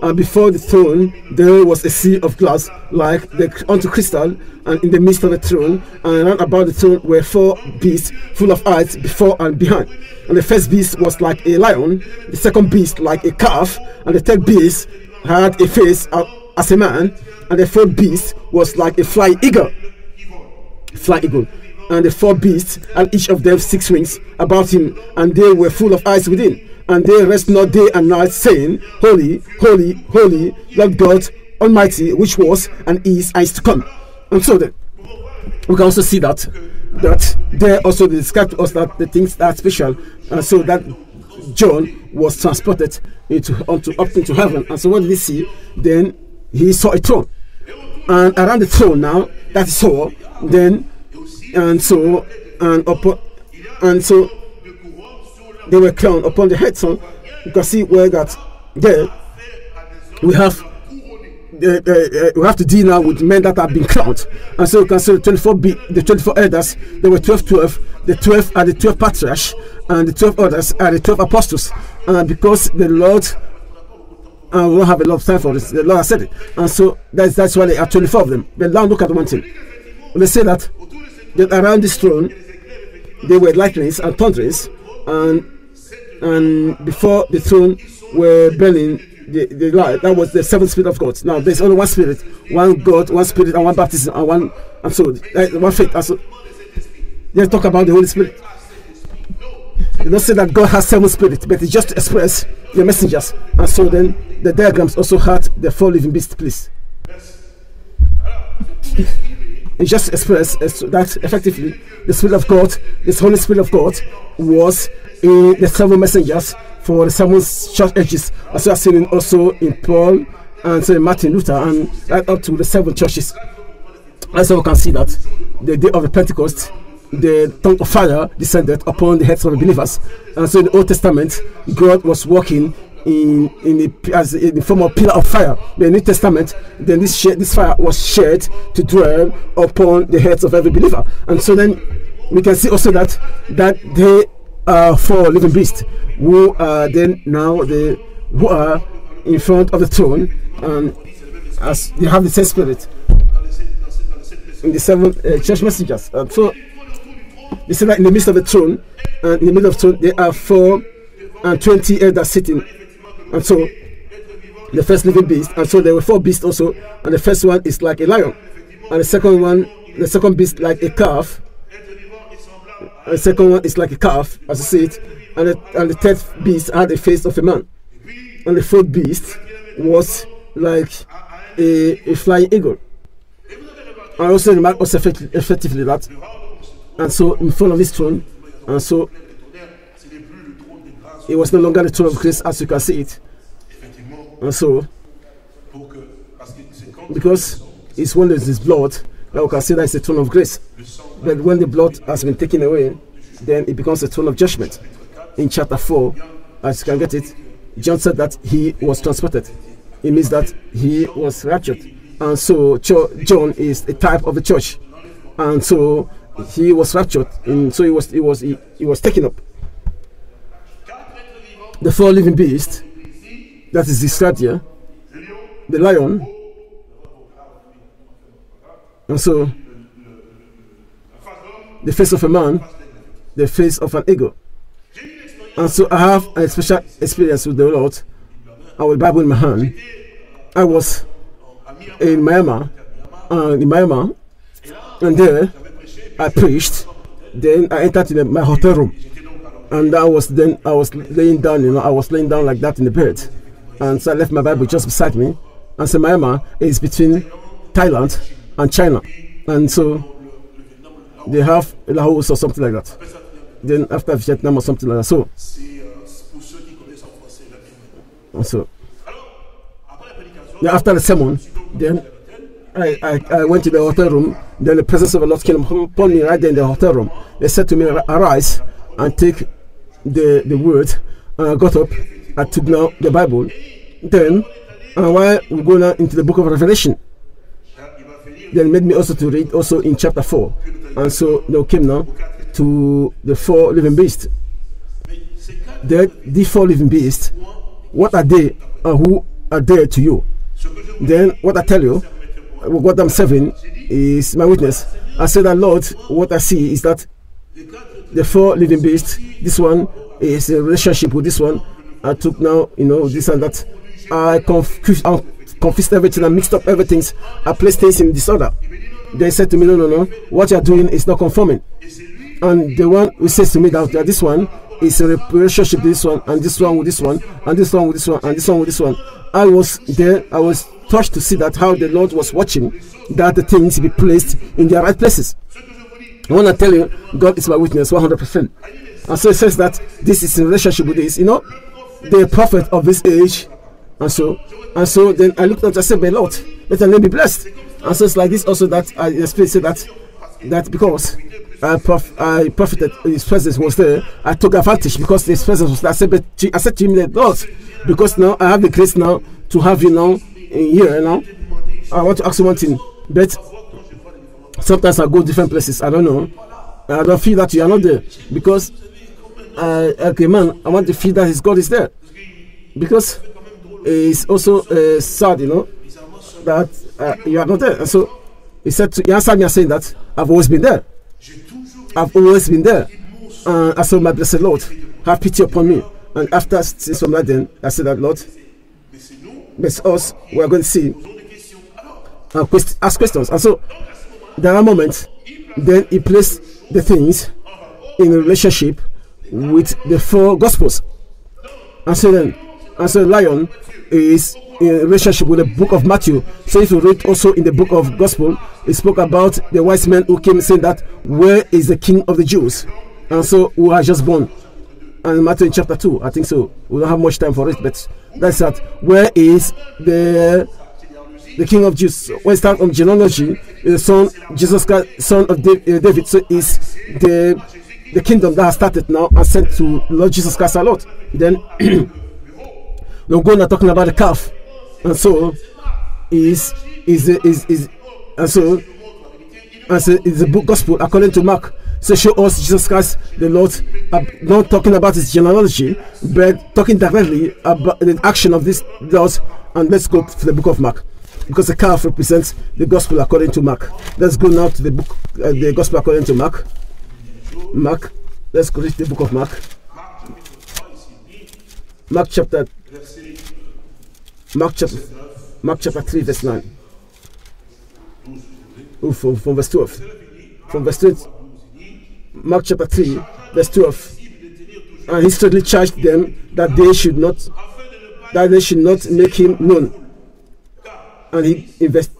And before the throne there was a sea of glass like the unto crystal and in the midst of the throne and round about the throne were four beasts full of eyes before and behind. And the first beast was like a lion the second beast like a calf and the third beast had a face as a man and the fourth beast was like a flying eagle fly eagle and the four beasts had each of them six wings about him and they were full of eyes within and they rest not day and night, saying, Holy, holy, holy, Lord God Almighty, which was and is and is to come. And so then, we can also see that that there also they to us that the things are special, and so that John was transported into onto up into heaven. And so what did he see? Then he saw a throne, and around the throne now that's saw, then and so and upon and so they were crowned upon the head. So you can see where that there we have uh, uh, we have to deal now with men that have been crowned. And so you can see the 24 be the 24 elders, there were 12 12. The 12 are the 12 patriarchs, and the 12 others are the 12 apostles. And because the Lord and we don't have a lot of time for this. The Lord has said it. And so that's that's why there are 24 of them. But now look at one thing. They say that, that around this throne there were lightnings and thunderings, and and before the throne were burning the, the light. That was the seventh spirit of God. Now there's only one spirit, one God, one spirit, and one baptism, and one and so uh, one faith. And so let's talk about the Holy Spirit. You don't say that God has seven spirits, but it just express the messengers. And so then the diagrams also had the four living beasts, please. It just express that effectively the Spirit of God, this Holy Spirit of God, was in the seven messengers for the seven church ages, as we are seeing also in Paul and so Martin Luther, and right up to the seven churches. As we can see that the day of the Pentecost, the tongue of fire descended upon the heads of the believers. And so in the Old Testament, God was working in in the, as in the form of pillar of fire. The New Testament, then this this fire was shared to dwell upon the heads of every believer. And so then we can see also that that they uh, four living beasts who are then now the who are in front of the throne and as they have the same spirit in the seven uh, church messengers. So say that in the midst of the throne and in the middle of the throne there are four and twenty elders sitting, and so the first living beast, and so there were four beasts also, and the first one is like a lion, and the second one, the second beast like a calf, and the second one is like a calf, as you see it, and the, and the third beast had the face of a man. And the fourth beast was like a, a flying eagle. I also remark also effectively that. And so in front of this throne, and so it was no longer the throne of grace as you can see it. And so because it's when there's this blood that we can see that it's the throne of grace. But when the blood has been taken away, then it becomes a throne of judgment. In chapter 4, as you can get it, John said that he was transported. It means that he was raptured. And so John is a type of the church. And so he was raptured. And so he was he was he, he was taken up. The four living beasts that is described here, the lion, and so the face of a man, the face of an eagle. And so I have a special experience with the Lord. I will Bible in my hand. I was in Myanmar, uh, in Myanmar, and there I preached then I entered the, my hotel room, and I was then I was laying down. You know, I was laying down like that in the bed, and so I left my Bible just beside me, and so Myanmar is between Thailand and China, and so they have Laos or something like that. Then after Vietnam or something like that. So, so yeah, after the sermon, then I, I, I went to the hotel room. Then the presence of the Lord came upon me right there in the hotel room. They said to me, Arise and take the, the word. And I got up, I took now the Bible. Then, and while we go now into the book of Revelation, then made me also to read also in chapter 4. And so now came now to the four living beasts. The, the four living beasts, what are they and who are there to you? Then what I tell you, what I'm serving is my witness. I said that Lord, what I see is that the four living beasts, this one is a relationship with this one. I took now, you know, this and that. I confused, I confused everything, I mixed up everything. I placed things in disorder. They said to me, no, no, no, what you're doing is not conforming. And the one who says to me that, that this one is a relationship with this one, and this one with this one, and this one with this one, and this one with this one. I was there, I was touched to see that how the Lord was watching that the things be placed in their right places. I want to tell you, God is my witness 100%. And so it says that this is in relationship with this, you know, the prophet of this age. And so, and so then I looked at I said, my Lord, let name be blessed. And so it's like this also that I the Spirit said that that because I, prof, I profited, his presence was there, I took advantage because his presence was there. I said, but I said to him, that Lord, because now I have the grace now to have you now in here now. I want to ask you one thing, but sometimes I go different places. I don't know. I don't feel that you are not there because, uh, okay, man, I want to feel that His God is there because it's also uh, sad, you know, that uh, you are not there. And so he said, to, he answered me saying that I've always been there. I've always been there. And I said, my blessed Lord, have pity upon me. And after since from that then, I said that Lord, bless us, we are going to see quest ask questions. And so there are moments, then he placed the things in a relationship with the four gospels. And so then, and so lion is in relationship with the book of Matthew. So if you read also in the book of Gospel, it spoke about the wise men who came saying that where is the king of the Jews? And so who has just born. And Matthew in chapter 2, I think so. We don't have much time for it, but that's that. Where is the the king of Jews? When start on genealogy, the son Jesus Christ, son of uh, David, so is the the kingdom that has started now and sent to Lord Jesus Christ a lot. Then we're going to talking about the calf and so is is is is and so and so is the book gospel according to Mark. So show us Jesus Christ, the Lord, uh, not talking about his genealogy, but talking directly about the action of this Lord. And let's go to the book of Mark, because the calf represents the gospel according to Mark. Let's go now to the book, uh, the gospel according to Mark. Mark, let's go to the book of Mark. Mark chapter Mark chapter, Mark chapter 3, verse 9. Ooh, from, from verse 12. From verse 12. Mark chapter 3, verse 12. And he strictly charged them that they should not that they should not make him known. And he invest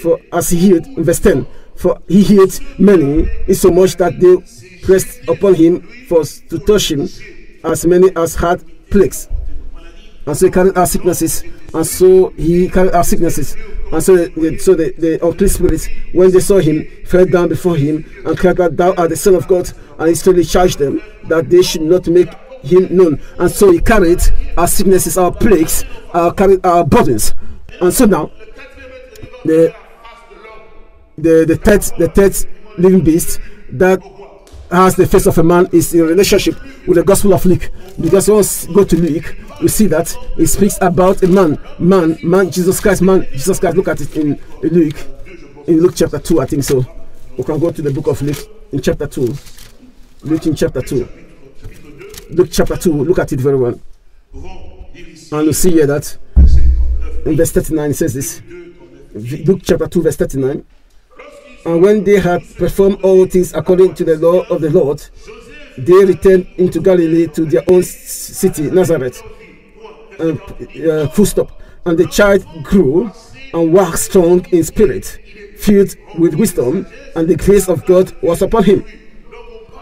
for as he healed in verse 10. For he healed many, so much that they pressed upon him for to touch him, as many as had plagues and so he carried our sicknesses, and so he carried our sicknesses. And so, the, so the, the unclean spirits, when they saw him, fell down before him and cried that thou art the Son of God. And he strictly charged them that they should not make him known. And so he carried our sicknesses, our plagues, our carried our burdens. And so now, the the the third the third living beast that has the face of a man is in relationship with the Gospel of Luke. Because once go to Luke, we see that it speaks about a man, man, man, Jesus Christ, man, Jesus Christ. Look at it in Luke, in Luke chapter 2, I think so. We can go to the book of Luke in chapter 2. Luke in chapter 2. Luke chapter 2, look at it very well. And you see here that in verse 39 it says this. Luke chapter 2, verse 39. And when they had performed all things according to the law of the Lord, they returned into Galilee to their own city, Nazareth. And, uh, full stop. And the child grew and waxed strong in spirit, filled with wisdom, and the grace of God was upon him.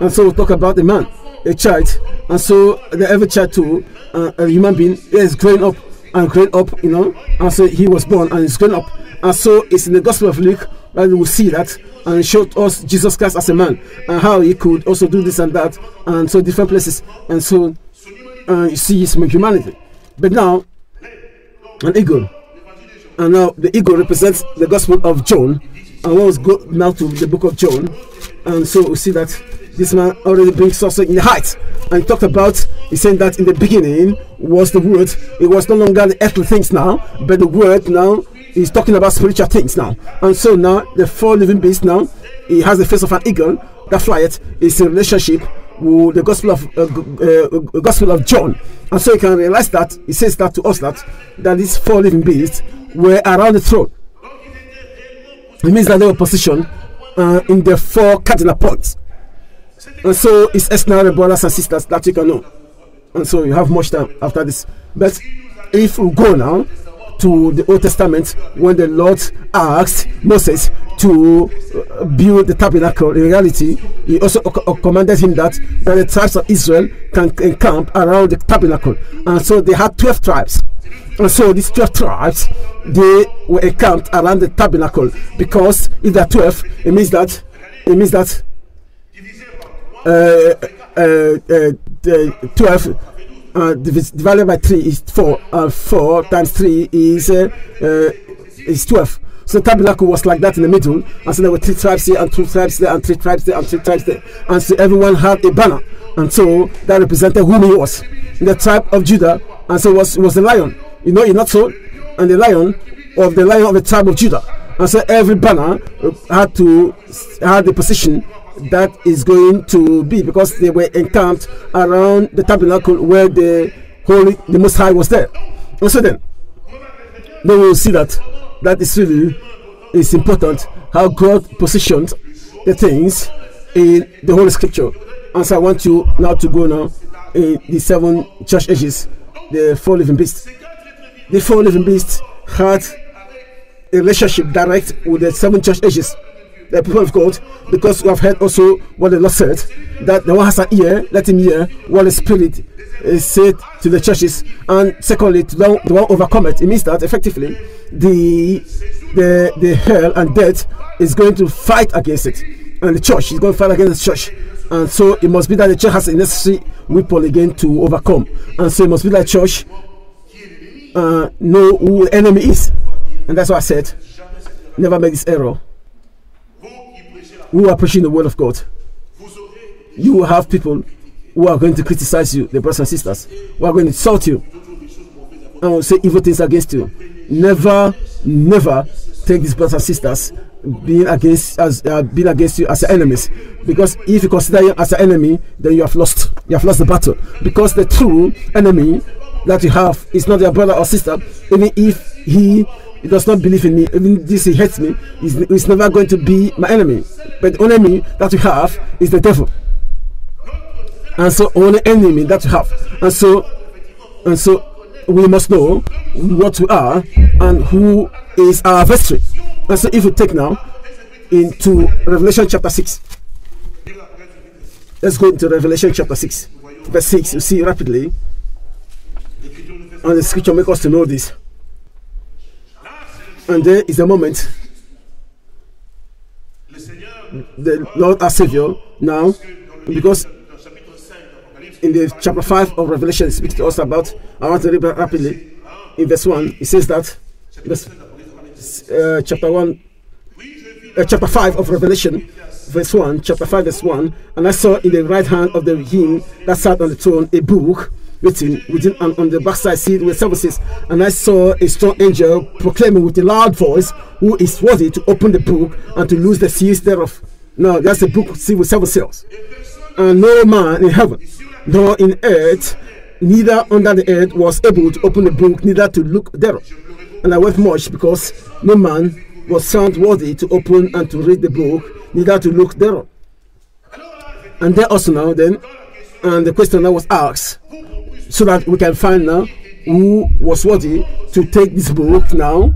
And so we talk about the man, a child, and so the every child too, uh, a human being is growing up and growing up, you know, and so he was born and he's growing up, and so it's in the Gospel of Luke that we see that and showed us Jesus Christ as a man and how he could also do this and that, and so different places, and so uh, you see his humanity. But now, an eagle, and now the eagle represents the Gospel of John, and let's go now to the book of John, and so we see that this man already brings us in the height. And he talked about, he said that in the beginning was the word. It was no longer the earthly things now, but the word now is talking about spiritual things now. And so now the four living beasts now, he has the face of an eagle that flieth. It's in relationship the gospel of uh, uh, gospel of John. And so you can realize that he says that to us that that these four living beasts were around the throne. It means that they were positioned uh, in the four cardinal points. And so it's extraordinary, brothers and sisters, that you can know. And so you have much time after this. But if we go now to the Old Testament, when the Lord asked Moses to uh, build the tabernacle, in reality, he also commanded him that, that the tribes of Israel can encamp around the tabernacle. And so they had 12 tribes. And so these 12 tribes, they were encamped around the tabernacle because if there are 12, it means that it means that uh, uh, uh, 12 uh, divided by 3 is 4 uh, 4 times 3 is uh, uh, is 12 so tabernacle was like that in the middle and so there were three tribes here and two tribes there and three tribes there and three tribes there. And so everyone had a banner and so that represented who he was. In the tribe of Judah and so was was the lion. You know you're not so and the lion of the lion of the tribe of Judah. And so every banner had to had the position that is going to be because they were encamped around the tabernacle where the holy the most high was there. And so then then we will see that that is really is important how god positioned the things in the holy scripture. And so i want you now to go now in the seven church ages the four living beasts. The four living beasts had a relationship direct with the seven church ages the people of God, because we have heard also what the Lord said, that the one has an ear, let him hear what the Spirit is said to the churches. And secondly, to the, one overcome it. It means that effectively the the the hell and death is going to fight against it. And the church is going to fight against the church. And so it must be that the church has a necessary weapon again to overcome. And so it must be that church uh, know who the enemy is. And that's why I said, never make this error who are preaching the word of God, you will have people who are going to criticize you, the brothers and sisters, who are going to insult you and will say evil things against you. Never, never take these brothers and sisters being against as uh, being against you as enemies. Because if you consider them as an enemy then you have lost you have lost the battle. Because the true enemy that you have is not your brother or sister even if he he does not believe in me, even this he hates me, he's, he's never going to be my enemy. But the only enemy that we have is the devil. And so only enemy that we have. And so and so we must know what we are and who is our adversary. And so if we take now into Revelation chapter 6. Let's go into Revelation chapter 6. Verse 6, you see rapidly. And the scripture makes us to know this. And there is a moment. The Lord our Savior now, because in the chapter 5 of Revelation, it speaks to us about, I want to read rapidly, in verse 1, it says that, verse, uh, chapter 1, uh, chapter 5 of Revelation, verse 1, chapter 5, verse 1, and I saw in the right hand of the him that sat on the throne a book written within and on the backside seat with services. And I saw a strong angel proclaiming with a loud voice, Who is worthy to open the book and to loose the seals thereof. Now that's a book sealed with seven seals. And no man in heaven, nor in earth, neither under the earth was able to open the book, neither to look thereof. And I wept much because no man was found worthy to open and to read the book, neither to look thereon. And there also now then, and the question that was asked, so that we can find now who was worthy to take this book now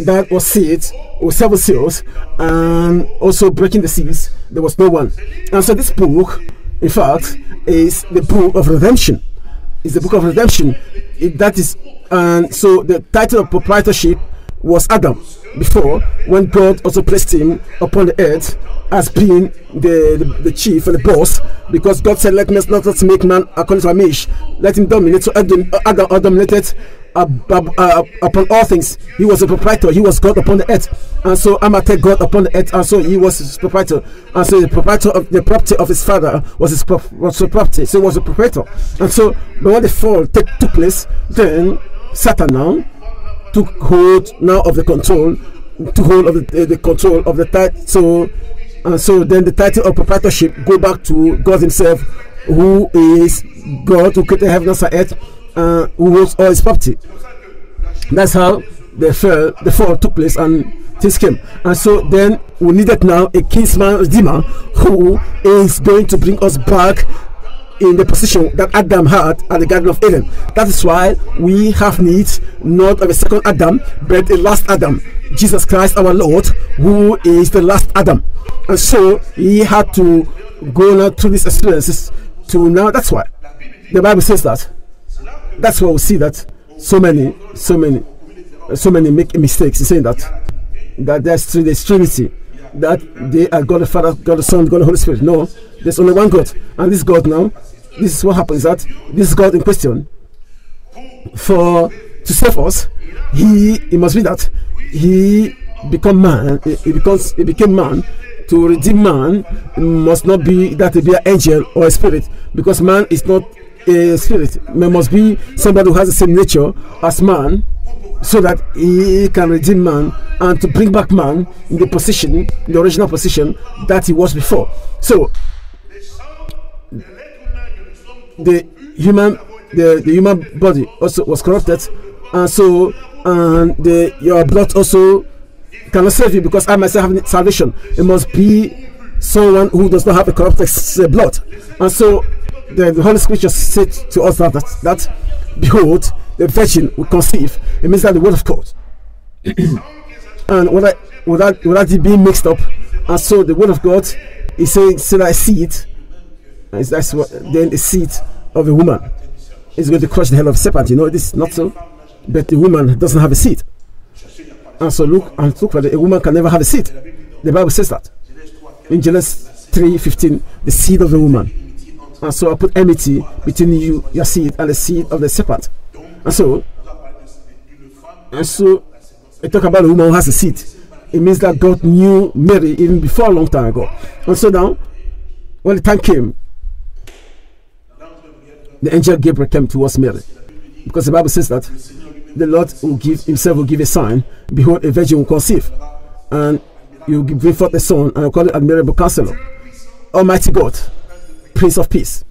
that was sealed with seven seals and also breaking the seals. There was no one. And so this book, in fact, is the book of redemption. It's the book of redemption. It, that is, and so the title of proprietorship was Adam before when God also placed him upon the earth as being the, the, the chief and the boss because God said, Let us not let's make man according to our image, let him dominate. So Adam, Adam dominated uh, uh, upon all things. He was a proprietor, he was God upon the earth. And so Amate God upon the earth, and so he was his proprietor. And so the proprietor of the property of his father was his was the property, so he was a proprietor. And so when the fall took place, then Satan now took hold now of the control, took hold of the, uh, the control of the title. So, and so then the title of proprietorship go back to God Himself, who is God who created heaven and earth, uh, who owns all His property. That's how the fall, the fall took place, and this came. And so then we needed now a kinsman redeemer who is going to bring us back in the position that Adam had at the Garden of Eden. That is why we have need not of a second Adam, but a last Adam, Jesus Christ our Lord, who is the last Adam. And so he had to go now through these experiences to now. That's why the Bible says that. That's why we see that so many, so many, so many make mistakes in saying that that there's the Trinity, that they are God the Father, God the Son, God the Holy Spirit. No, there's only one God, and this God now this is what happens that this God in question for to save us he it must be that he become man he becomes he became man. To redeem man must not be that he be an angel or a spirit because man is not a spirit. Man must be somebody who has the same nature as man so that he can redeem man and to bring back man in the position the original position that he was before so the human the, the human body also was corrupted and so and the your blood also cannot save you because I myself have salvation. It must be someone who does not have a corrupted blood. And so the, the Holy Scripture said to us that, that, that behold, the virgin will conceive. It means that the word of God. and without, without, it being mixed up, and so the word of God is saying, say that I see it, and that's what then the seed of a woman is going to crush the head of a serpent. You know, this is not so. But the woman doesn't have a seed. And so look and look for the, a woman can never have a seed. The Bible says that. In Genesis 3:15, the seed of the woman. And so I put enmity between you, your seed, and the seed of the serpent. And so, and so I talk about a woman who has a seed. It means that God knew Mary even before a long time ago. And so now, when the time came, the angel Gabriel came towards Mary. Because the Bible says that the Lord will give himself will give a sign. Behold, a virgin will conceive, and you will bring forth a son, and will call it admirable counselor, Almighty God, Prince of Peace.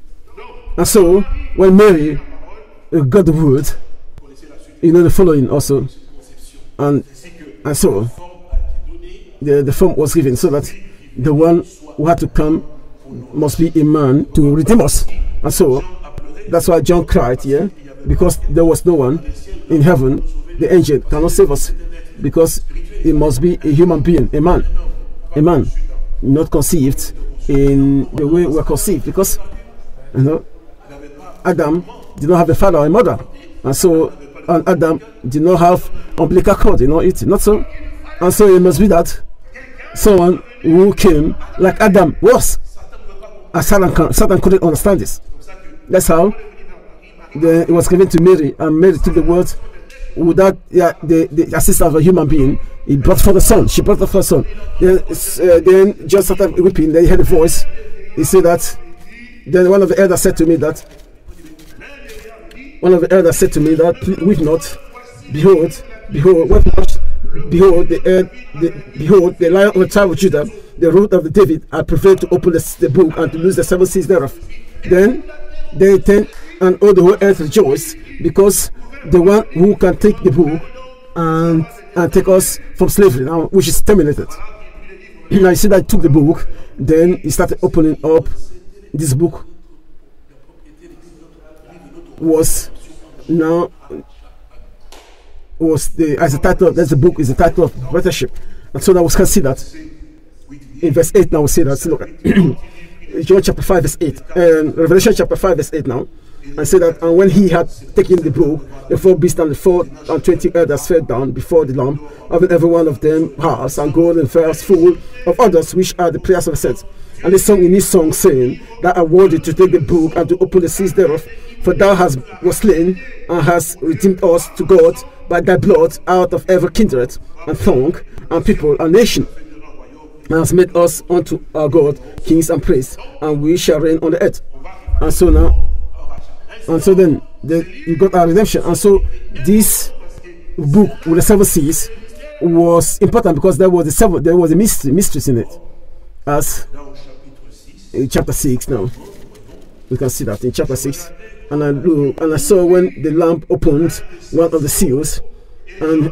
And so, when Mary the word, you know the following also, and and so the the form was given so that the one who had to come must be a man to redeem us. And so that's why John cried, yeah, because there was no one in heaven. The angel cannot save us because it must be a human being, a man, a man, not conceived in the way we're conceived. Because you know, Adam did not have a father or a mother, and so and Adam did not have umbilical cord, you know, it not so, and so it must be that someone who came like Adam was. And Satan, Satan couldn't understand this. That's how the, it was given to Mary, and Mary took the words without yeah, the, the assistance of a human being. He brought for the son. She brought the first son. Then, uh, then just started weeping. Then he heard a voice. He said that. Then one of the elders said to me that. One of the elders said to me that weep not. Behold, behold, weep not. Behold, the, uh, the behold, the lion of the tribe of Judah, the root of the David, I prefer to open the, the book and to lose the seven seals thereof. Then they turned and all the whole earth rejoiced because the one who can take the book and and take us from slavery now, which is terminated. now you see that he took the book, then he started opening up this book was now was the as the title that's the book is the title of brothership. And so that was considered in verse 8 now we see that. Look John chapter 5 verse 8 and Revelation chapter 5 verse 8 now. And say that and when he had taken the book the four beasts and the four and twenty elders fell down before the lamb having every one of them house and gold and furs full of others which are the prayers of the saints. And they sung in his song saying that I worthy to take the book and to open the seals thereof for thou hast was slain and hast redeemed us to God by thy blood out of every kindred and tongue and people and nation and has made us unto our God kings and priests, and we shall reign on the earth. And so now, and so then the, you got our redemption. And so this book with the seven seas was important because there was a seven, there was a mystery, mysteries in it. As in chapter six now, we can see that in chapter six. And I look, and I saw when the lamp opened one of the seals, and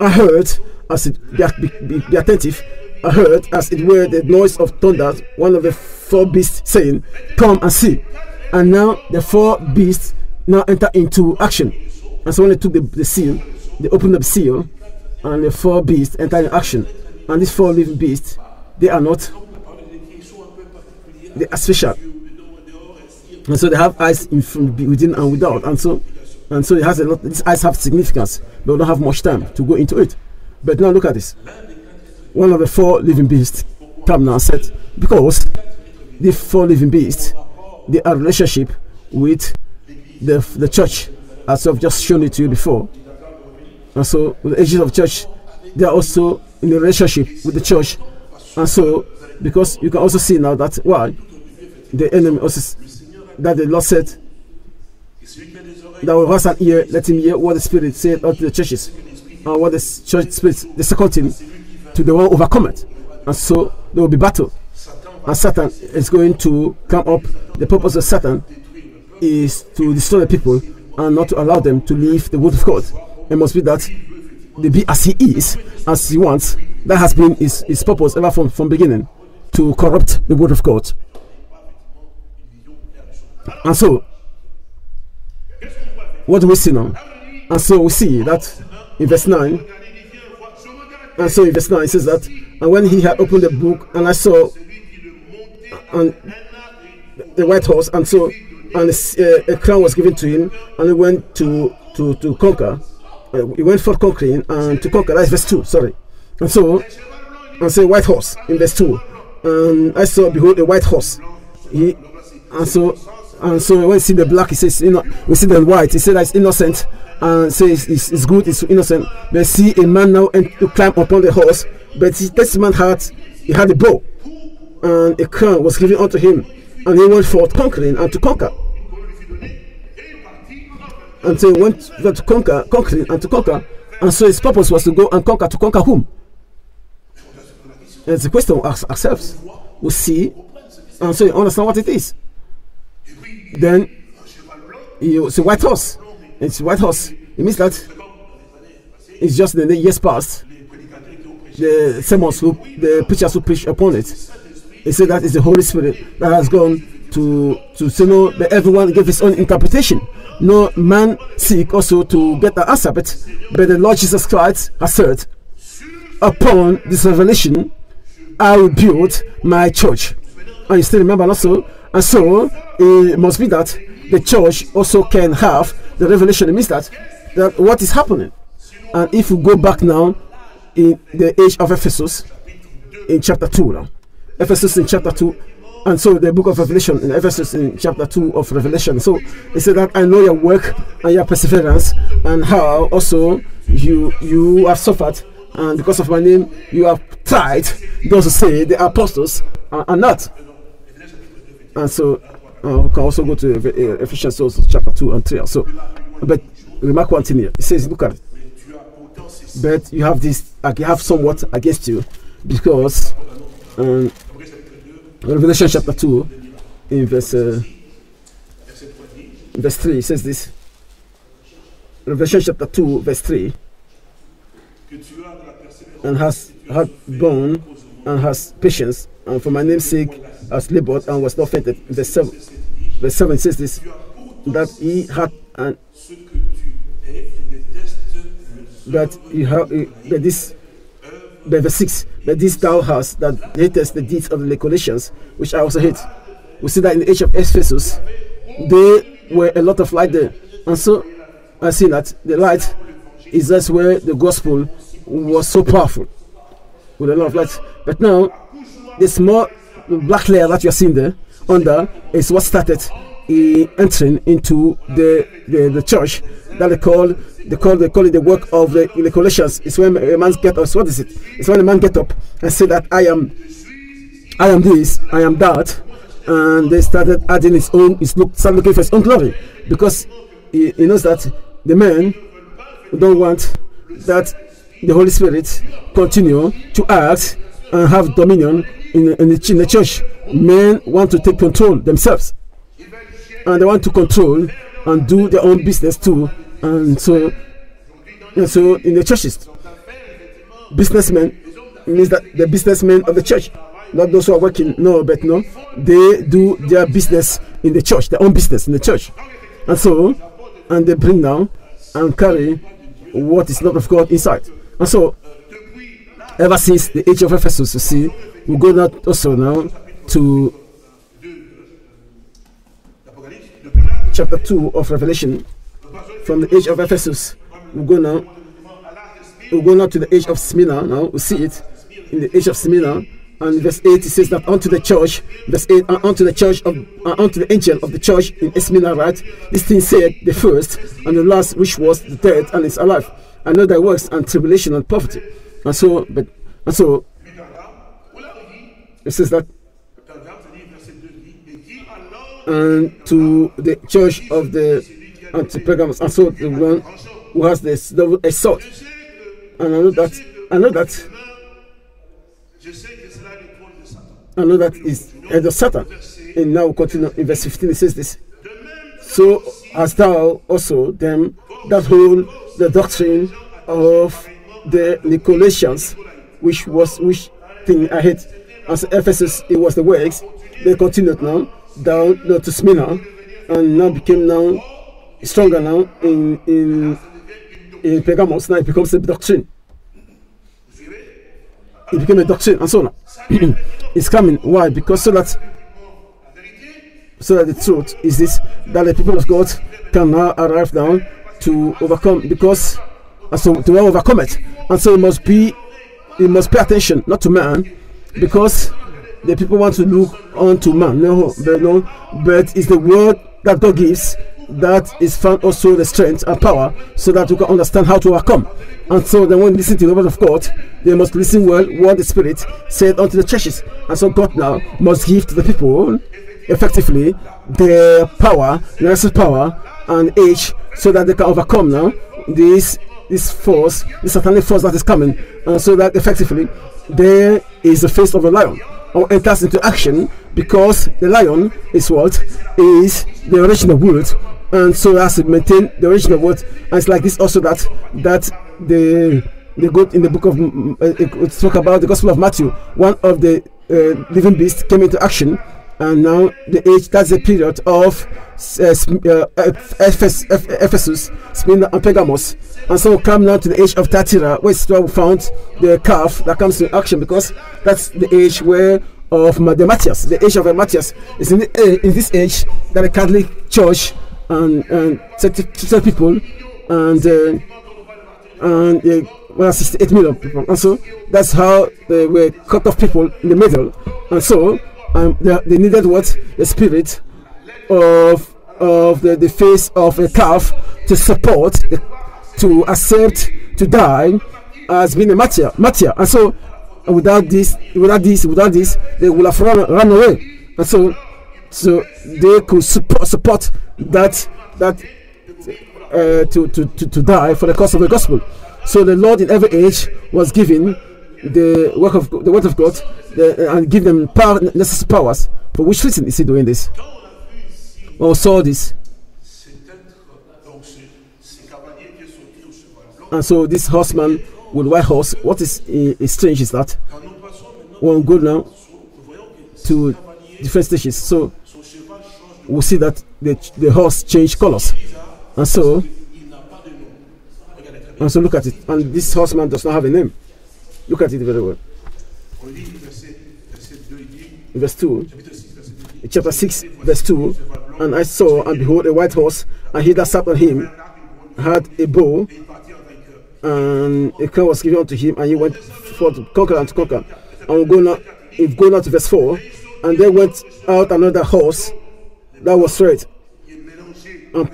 I heard as it be, be, be attentive I heard, as it were, the noise of thunder, one of the four beasts saying, Come and see. And now the four beasts now enter into action. And so when they took the, the seal, they opened up the seal, and the four beasts enter in action. And these four living beasts, they are not, they are special. And so they have eyes in from within and without. And so and so it has a lot these eyes have significance, but we don't have much time to go into it. But now look at this one of the four living beasts now said because the four living beasts they are relationship with the the church as I've just shown it to you before and so the ages of church they are also in a relationship with the church and so because you can also see now that why the enemy also that the Lord said that will has an ear let him hear what the spirit said unto the churches and what the church spirit the second thing to the one overcome it. And so there will be battle. And Satan is going to come up. The purpose of Satan is to destroy the people and not to allow them to leave the word of God. It must be that they be as he is, as he wants. That has been his, his purpose ever from, from beginning to corrupt the word of God. And so, what do we see now? And so we see that in verse 9 and so in verse 9 it says that, and when he had opened the book, and I saw and the white horse, and so and a, a crown was given to him, and he went to to to conquer. Uh, he went for conquering and to conquer. That's verse 2, sorry. And so, and say white horse in verse 2. And I saw, behold, a white horse. He, and so, and so when we see the black, he says, you know, we see the white, he said that's innocent and say it's, it's, good, it's innocent. But see a man now and to climb upon the horse, but this man had he had a bow, and a crown was given unto him, and he went forth conquering and to conquer. And so he went to conquer, conquering and to conquer, and so his purpose was to go and conquer. To conquer whom? It's a question we ask ourselves. We see, and so you understand what it is. Then you see white horse it's White Horse. It means that it's just the years past, the sermons who, the preachers who preach upon it, he said that it's the Holy Spirit that has gone to to say no, that everyone gave his own interpretation. No man seek also to get the answer, but, but the Lord Jesus Christ has said, upon this revelation, I will build my church. And you still remember also, and so it must be that the church also can have the revelation. It means that, that what is happening. And if we go back now in the age of Ephesus, in chapter 2 now, Ephesus in chapter 2, and so the book of Revelation in Ephesus in chapter 2 of Revelation. So it said that I know your work and your perseverance and how also you you have suffered and because of my name you have tried those who say the apostles are, are not. And so uh, we can also go to uh, Ephesians also, chapter 2 and 3. So, but remark one thing here. It says, look at it. But you have this, you have somewhat against you because um, Revelation chapter 2 in verse, uh, verse 3 says this. Revelation chapter 2 verse 3 and has had borne and has patience, and for my name's sake has labored and was not 7, verse 7 says this that he had and that you have that this verse 6 that this thou hast that hatest the deeds of the Nicolaitans, which I also hate. We see that in the age of Ephesus, there were a lot of light there. And so I see that the light is that's where the gospel was so powerful with a lot of light. But now, the small black layer that you're seeing there under is what started entering into the, the, the church that they call they call they call it the work of the, the Colossians. It's when a man get up. What is it? It's when a man get up and say that I am I am this, I am that, and they started adding his own his look start looking for his own glory because he, he knows that the men don't want that the Holy Spirit continue to act and have dominion in, in, the, in the church. Men want to take control themselves and they want to control and do their own business too. And so, and so in the churches, businessmen means that the businessmen of the church, not those who are working, no, but no, they do their business in the church, their own business in the church. And so, and they bring down and carry what is not of God inside. And so, ever since the age of Ephesus, you see, we go now also now to chapter 2 of Revelation from the age of Ephesus. We go now. We go now to the age of Smyrna. Now we see it in the age of Smyrna. And verse 8 it says that unto the church, verse 8, uh, unto the church of uh, unto the angel of the church in Smyrna, right? This thing said the first and the last, which was the dead and is alive. I know thy works and tribulation and poverty. And so, but and so it says that and to the church of the anti-Pergamos, and so the one who has this a sword. And I know that I know that I know that is head of Satan. And now continue in verse 15 it says this. So as thou also them that hold the doctrine of the Nicolaitans, which was which thing I hate. As Ephesus, it was the works. They continued now down to Smyrna, and now became now stronger now in in in Pergamos. Now it becomes a doctrine. It became a doctrine, and so on. it's coming. Why? Because so that so that the truth is this that the people of God can now arrive down to overcome because and so to overcome it. And so it must be it must pay attention not to man because the people want to look onto man. No but no but it's the word that god gives that is found also the strength and power so that you can understand how to overcome. And so then when listen to the word of god they must listen well what the spirit said unto the churches. And so god now must give to the people effectively the power the necessary power and age so that they can overcome now this this force, this satanic force that is coming, and so that effectively there is the face of a lion or enters into action because the lion is what? Is the original word and so as to maintain the original word and it's like this also that that the the good in the book of uh, talk about the gospel of matthew one of the uh, living beasts came into action and now the age that's the period of uh, uh, Ephesus, Smyrna, and Pergamos. And so come now to the age of Thyatira, where we found the calf that comes to action because that's the age where of the Matthias, the age of Matthias is in, the, uh, in this age that the Catholic Church and, and certain people and uh, and uh, well, 68 million people. And so that's how they were cut off people in the middle. And so um, they, they needed what? The spirit of of the, the face of a calf to support, the, to accept, to die as being a martyr. martyr. And so without this, without this, without this, they would have run, run away. And so so they could support support that that uh, to, to, to, to die for the cause of the gospel. So the Lord in every age was giving the work of the word of God the, uh, and give them power, necessary powers. For which reason is he doing this? Well, saw this. And so this horseman with white horse. What is, is strange is that when we go now to different stations, so we'll see that the, the horse change colors, and so and so look at it, and this horseman does not have a name. Look at it very well. Verse two, chapter six, verse two, and I saw and behold a white horse, and he that sat on him had a bow, and a crown was given unto him, and he went forth to conquer and to conquer. And we go now, if go now to verse 4, and there went out another horse that was red, and,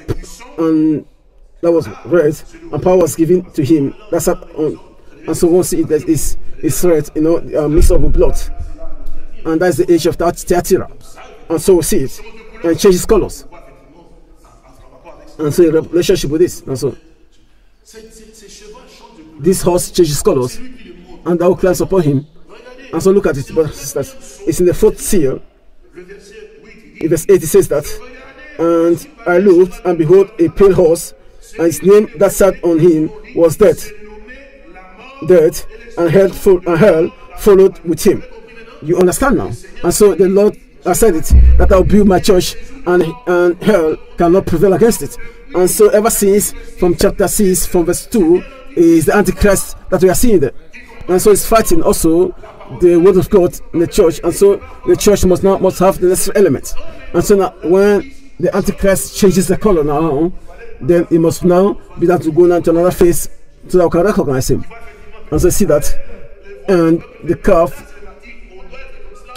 and that was red, and power was given to him that sat on. And so once it is is red, you know, a mix of blood, and that's the age of that Thyatira. And so we see it, and changes colors. And so a relationship with this, and so this horse changes colors, and thou climbs upon him. And so look at it, and sisters. It's in the fourth seal. In verse 8 it says that, and I looked, and behold, a pale horse, and his name that sat on him was Death. Death, and hell, and hell followed with him. You understand now? And so the Lord has said it that I'll build my church, and and hell cannot prevail against it. And so ever since from chapter 6, from verse 2, is the Antichrist that we are seeing there. And so it's fighting also the word of God in the church. And so the church must now must have the necessary elements. And so now when the Antichrist changes the color now, then it must now be that to go now to another phase so that we can recognize him. And so see that. And the calf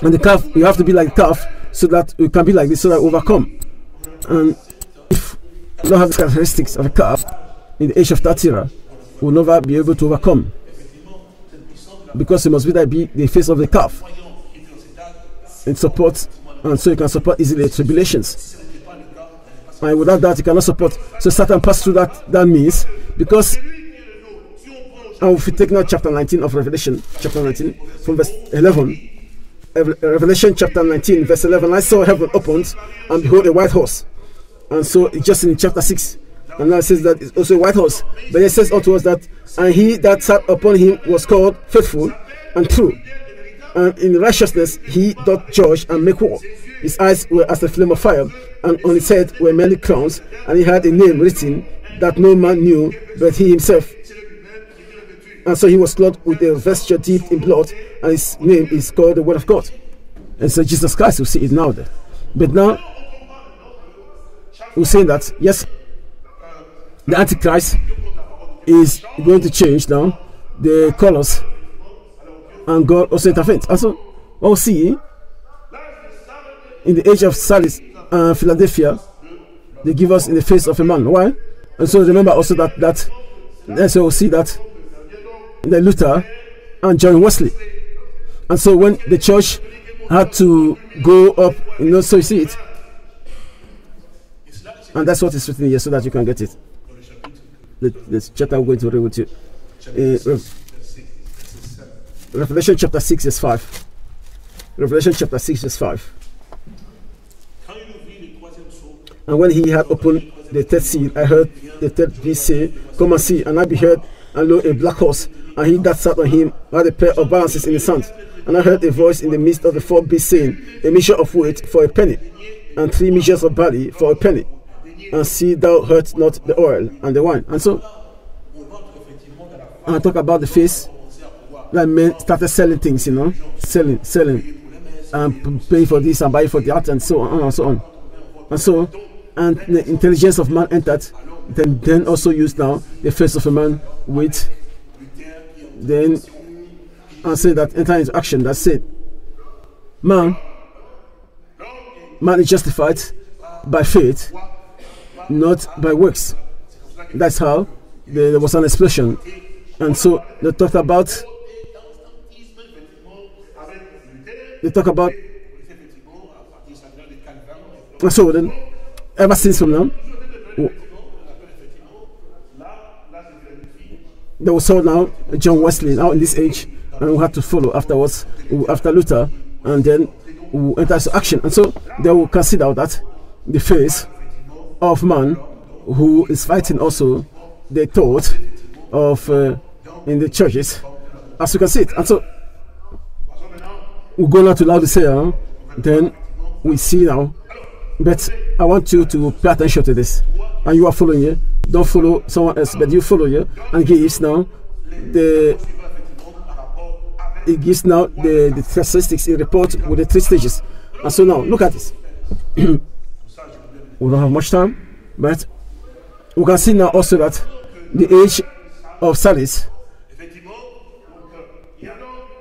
and the calf you have to be like calf so that you can be like this so that overcome. And if you don't have the characteristics of a calf in the age of Thyatira, will never be able to overcome. Because it must be that be the face of the calf and support, and so you can support easily tribulations. And without that, you cannot support. So Satan passed through that that means because and if we take now chapter 19 of Revelation, chapter 19, from verse 11, uh, Revelation chapter 19, verse 11, I saw heaven opened, and behold, a white horse. And so, it's just in chapter 6, and now it says that it's also a white horse. But it says unto us that, and he that sat upon him was called faithful and true. And in righteousness he doth judge and make war. His eyes were as a flame of fire, and on his head were many crowns, and he had a name written that no man knew but he himself. And so he was clothed with a vesture dipped in blood, and his name is called the Word of God. And so Jesus Christ, we see it now there. But now, we're saying that, yes, the Antichrist is going to change now the colors, and God also intervenes. Also, what we see in the age of Sardis and uh, Philadelphia, they give us in the face of a man. Why? And so remember also that that and so we see that Luther and John Wesley. And so when the church had to go up, you know, so you see it. And that's what is written here so that you can get it the, chapter I'm going to read with you. Uh, Revelation chapter 6 verse 5. Revelation chapter 6 verse 5. And when he had opened the third seal, I heard the third beast say, Come and see. And I beheld, and lo, a black horse, and he that sat on him had a pair of balances in his hand. And I heard a voice in the midst of the four beasts saying, A measure of wheat for a penny, and three measures of barley for a penny, and see thou hurt not the oil and the wine. And so, and I talk about the face, like men started selling things, you know, selling, selling, and paying for this and buying for that, and so on and so on. And so, and the intelligence of man entered, then then also used now the face of a man with, then, and say that enter into action. That's it. Man, man is justified by faith not by works. That's how there was an explosion. And so they talked about they talk about so then ever since from now they were saw now John Wesley now in this age and we had to follow afterwards after Luther and then we enter into action and so they will consider that the face of man who is fighting also the thought of uh, in the churches, as you can see it. And so we go now to Laodicea, then we see now. But I want you to pay attention to this. And you are following it. Don't follow someone else, but you follow it and gives now the it gives now the, the statistics in report with the three stages. And so now look at this. we don't have much time, but we can see now also that the age of Sardis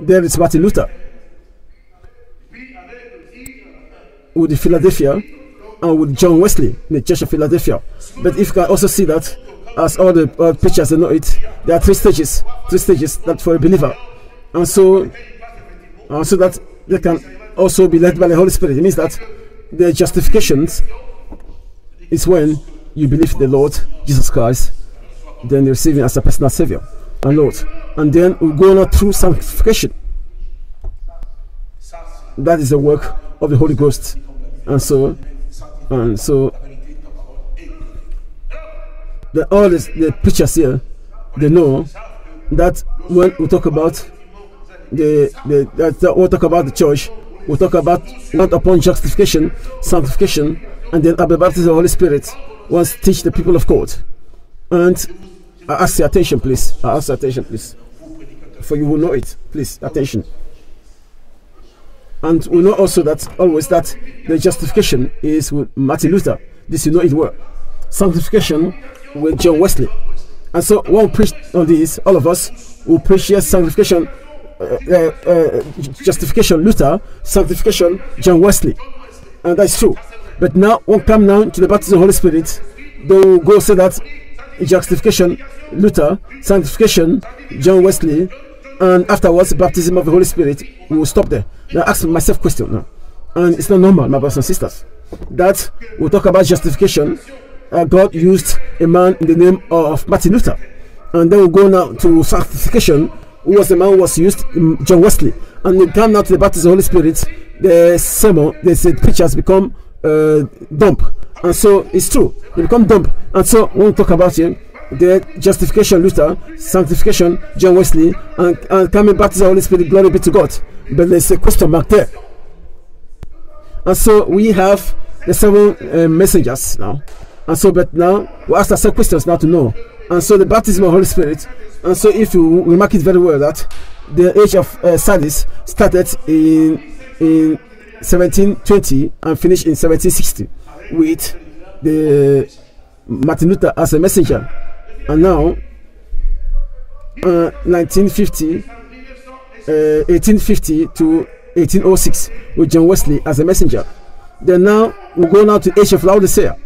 there is Martin Luther with the Philadelphia and with John Wesley in the Church of Philadelphia. But if you can also see that, as all the uh, pictures know it, there are three stages, three stages that for a believer, and so, and so that they can also be led by the Holy Spirit. It means that their justifications is when you believe the Lord Jesus Christ, then you receive Him as a personal Savior and Lord, and then we go on through sanctification. That is the work of the Holy Ghost, and so and so the all this, the preachers here they know that when we talk about the the that we talk about the church we talk about not upon justification sanctification and then about baptism of the holy spirit once teach the people of god. And i ask your attention please. I ask your attention please. For you will know it please attention and we know also that always that the justification is with Martin Luther. This you know it well. Sanctification with John Wesley. And so when we preach on this, all of us will preach yes, sanctification, uh, uh, uh, justification Luther, sanctification John Wesley. And that's true. But now when come now to the baptism of the Holy Spirit, they will go say that justification Luther, sanctification John Wesley, and afterwards baptism of the Holy Spirit, we will stop there. Now ask myself question now. And it's not normal, my brothers and sisters. That we talk about justification. Uh, God used a man in the name of Martin Luther. And then we go now to sanctification, who was the man who was used, um, John Wesley. And we come now to the baptism of the Holy Spirit, the sermon, the, the preachers become uh, dumb. And so it's true, they become dumb. And so when we talk about it, the justification Luther, sanctification John Wesley, and, and coming back to the Holy Spirit, glory be to God. But there's a question mark there. And so we have the seven uh, messengers now. And so, but now we ask ourselves questions now to know. And so the baptism of the Holy Spirit. And so, if you remark it very well, that the age of uh, started in in 1720 and finished in 1760 with the Martin Luther as a messenger and now uh, 1950 uh, 1850 to 1806 with John Wesley as a messenger. Then now we go now to age of Laodicea.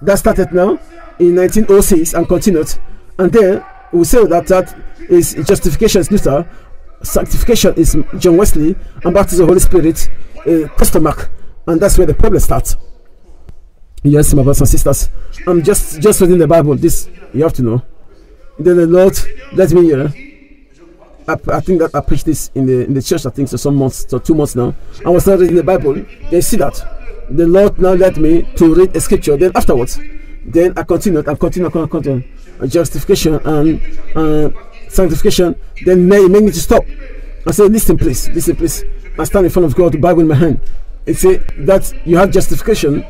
That started now in 1906 and continued. And then we say that that is justification is Luther sanctification is John Wesley and baptism of the Holy Spirit uh, question mark. And that's where the problem starts Yes, my brothers and sisters. I'm just just reading the Bible. This you have to know. Then the Lord let me hear. I, I, think that I preached this in the in the church. I think so some months, so two months now. I was not reading the Bible. They see that the Lord now led me to read a scripture. Then afterwards, then I continued and continued and continued. Justification and uh, sanctification. Then made, made me to stop. I said, "Listen, please, listen, please." I stand in front of God, the Bible in my hand. It said that you have justification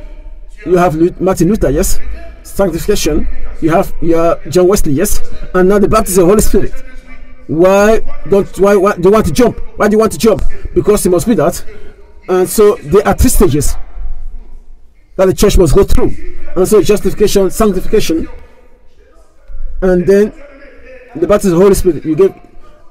you have Martin Luther, yes. Sanctification, you have your John Wesley, yes. And now the baptism of the Holy Spirit. Why don't why, why do you want to jump? Why do you want to jump? Because it must be that. And so there are three stages that the church must go through. And so justification, sanctification, and then the baptism of the Holy Spirit. You give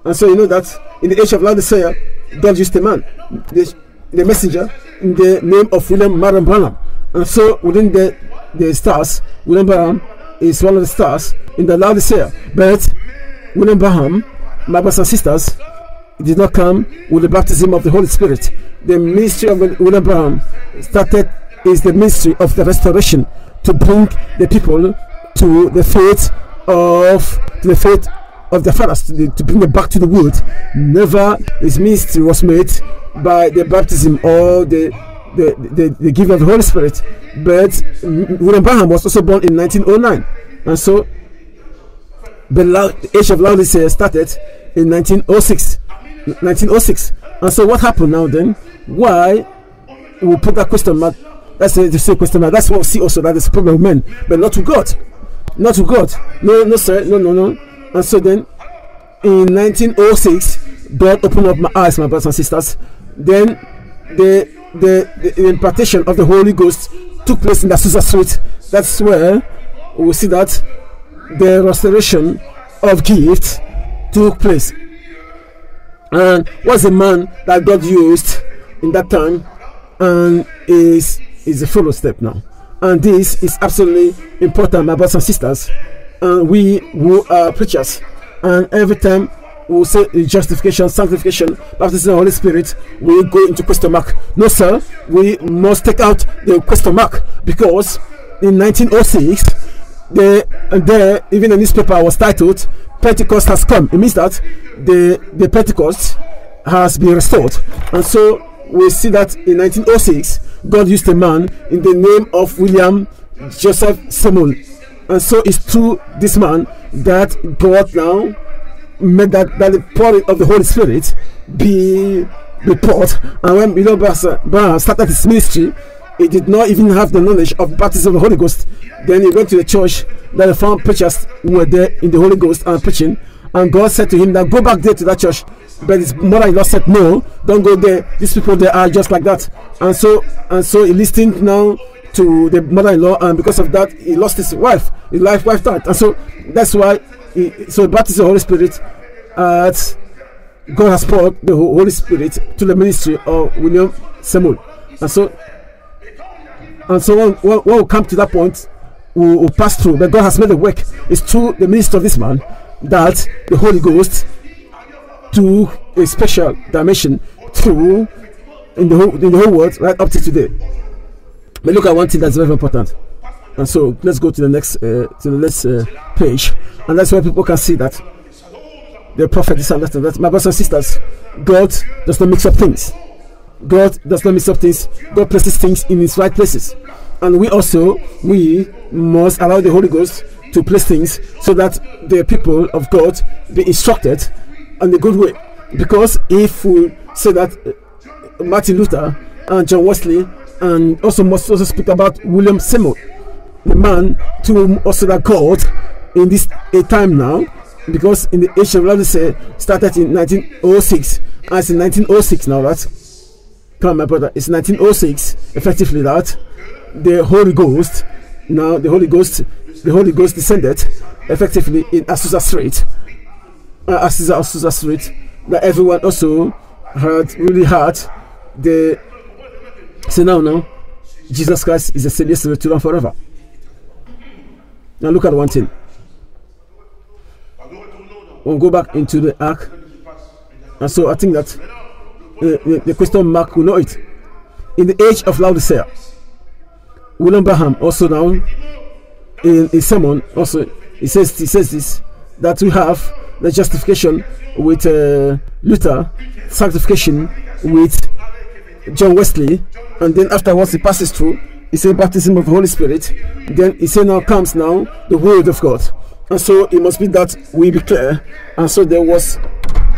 and so you know that in the age of Laodicea, God used a man, the, the messenger, in the name of William Marion Branham. And so within the, the stars, William Branham is one of the stars in the Laodicea. But William Branham, my brothers and sisters, did not come with the baptism of the Holy Spirit. The ministry of William Branham started is the ministry of the restoration to bring the people to the faith of to the faith of the fathers to, the, to bring them back to the world. Never his ministry was made by the baptism or the the, the, the giving of the Holy Spirit. But William Branham was also born in 1909. And so the age of Laodicea uh, started in 1906. 1906. And so what happened now then? Why we put that question mark? That's the, same question mark. That's what we see also that is a problem with men, but not with God. Not with God. No, no, sir. No, no, no. And so then in 1906, God opened up my eyes, my brothers and sisters. Then the the, the, the impartation of the Holy Ghost took place in the Azusa Street. That's where we see that the restoration of gift took place. And was a man that God used in that time, and is is a follow step now. And this is absolutely important, my brothers and sisters. And we who are preachers, and every time we say justification, sanctification, baptism of the Holy Spirit, we go into question mark. No, sir, we must take out the question mark because in 1906, the there even a newspaper was titled Pentecost has come. It means that the the Pentecost has been restored, and so we see that in 1906, God used a man in the name of William Joseph Seymour, and so it's through this man that God now that, that the pouring of the Holy Spirit be poured. And when you know Branham started his ministry, he did not even have the knowledge of baptism of the Holy Ghost. Then he went to the church that the found preachers were there in the Holy Ghost and preaching. And God said to him that go back there to that church. But his mother-in-law said, No, don't go there. These people there are just like that. And so and so he listened now to the mother-in-law, and because of that, he lost his wife. His life wife died. And so that's why so baptism of the Holy Spirit at God has poured the Holy Spirit to the ministry of William Seymour. And so and so when, when, when we come to that point, we will pass through. But God has made the work. It's through the ministry of this man that the Holy Ghost to a special dimension through in the whole in the whole world right up to today. But look at one thing that's very important. And so let's go to the next uh, to the next uh, page, and that's where people can see that the prophet is understand that my brothers and sisters, God does not mix up things. God does not mix up things. God places things in its right places, and we also we must allow the Holy Ghost to place things so that the people of God be instructed in the good way. Because if we say that uh, Martin Luther and John Wesley and also must also speak about William Seymour, the man to that God in this a time now, because in the age of Laodicea started in 1906, as in 1906 now that come my brother, it's 1906 effectively that the Holy Ghost now the Holy Ghost the Holy Ghost descended effectively in Azusa Street, uh, Azusa, Street, that everyone also had really had the. So now, now, Jesus Christ is the same yesterday, today, forever. Now look at one thing. We'll go back into the ark, and so I think that uh, the, question mark will know it. In the age of Laodicea, William Branham also now in his sermon also he says he says this that we have the justification with uh, Luther, sanctification with John Wesley, and then afterwards he passes through. He said baptism of the Holy Spirit. Then he said now comes now the word of God, and so it must be that we be clear. And so there was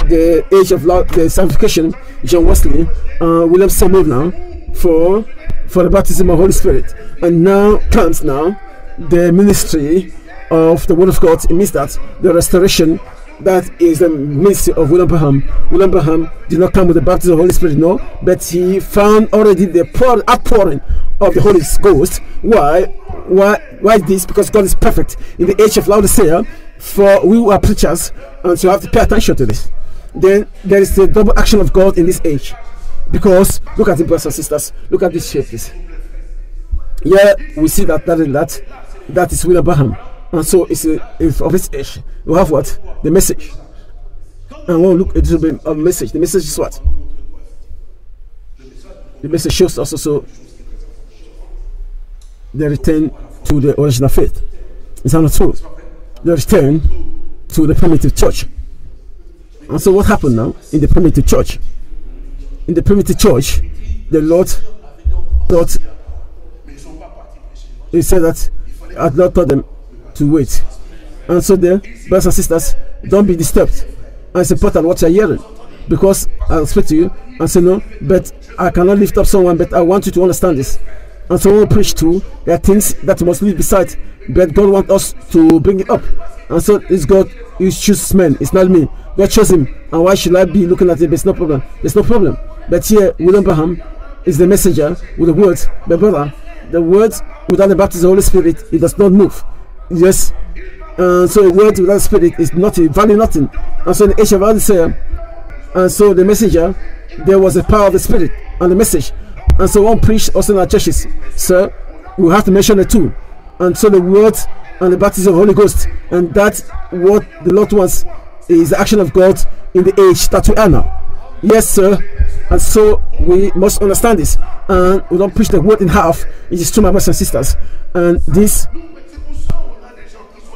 the age of the sanctification, John Wesley, uh, William Seymour now for for the baptism of the Holy Spirit, and now comes now the ministry of the Word of God. It means that the restoration that is the ministry of William Branham. William Branham did not come with the baptism of the Holy Spirit, no, but he found already the pour, outpouring of the Holy Ghost. Why? Why? Why this? Because God is perfect in the age of Laodicea. For we who are preachers, and so you have to pay attention to this. Then there is the double action of God in this age, because look at the brothers and sisters. Look at this shape, please. Yeah, we see that that that that is William Branham. And so it's, a, it's of this age. We have what? The message. And we'll look at the um, message. The message is what? The message shows us also the return to the original faith. Is that not true? The return to the primitive church. And so what happened now in the primitive church? In the primitive church, the Lord thought he said that I had not taught them to wait. And so, there, brothers and sisters, don't be disturbed. And it's important what you're hearing because I'll speak to you and say, No, but I cannot lift up someone, but I want you to understand this. And so, we preach too, there are things that must leave beside, but God wants us to bring it up. And so, it's God who chooses men, it's not me. God chose him. And why should I be looking at it? It's no problem. There's no problem. But here, William Branham is the messenger with the words, but brother, the words without the baptism of the Holy Spirit, it does not move. Yes. And so, a word without Spirit is nothing, value nothing. And so, in the age of Laodicea, and so the messenger, there was a power of the Spirit and the message. And so, one preached also in our churches, sir, we have to mention the two. And so, the word and the baptism of the Holy Ghost, and that's what the Lord wants is the action of God in the age that we are now. Yes, sir. And so we must understand this. And we don't preach the word in half. It is true, my brothers and sisters. And this,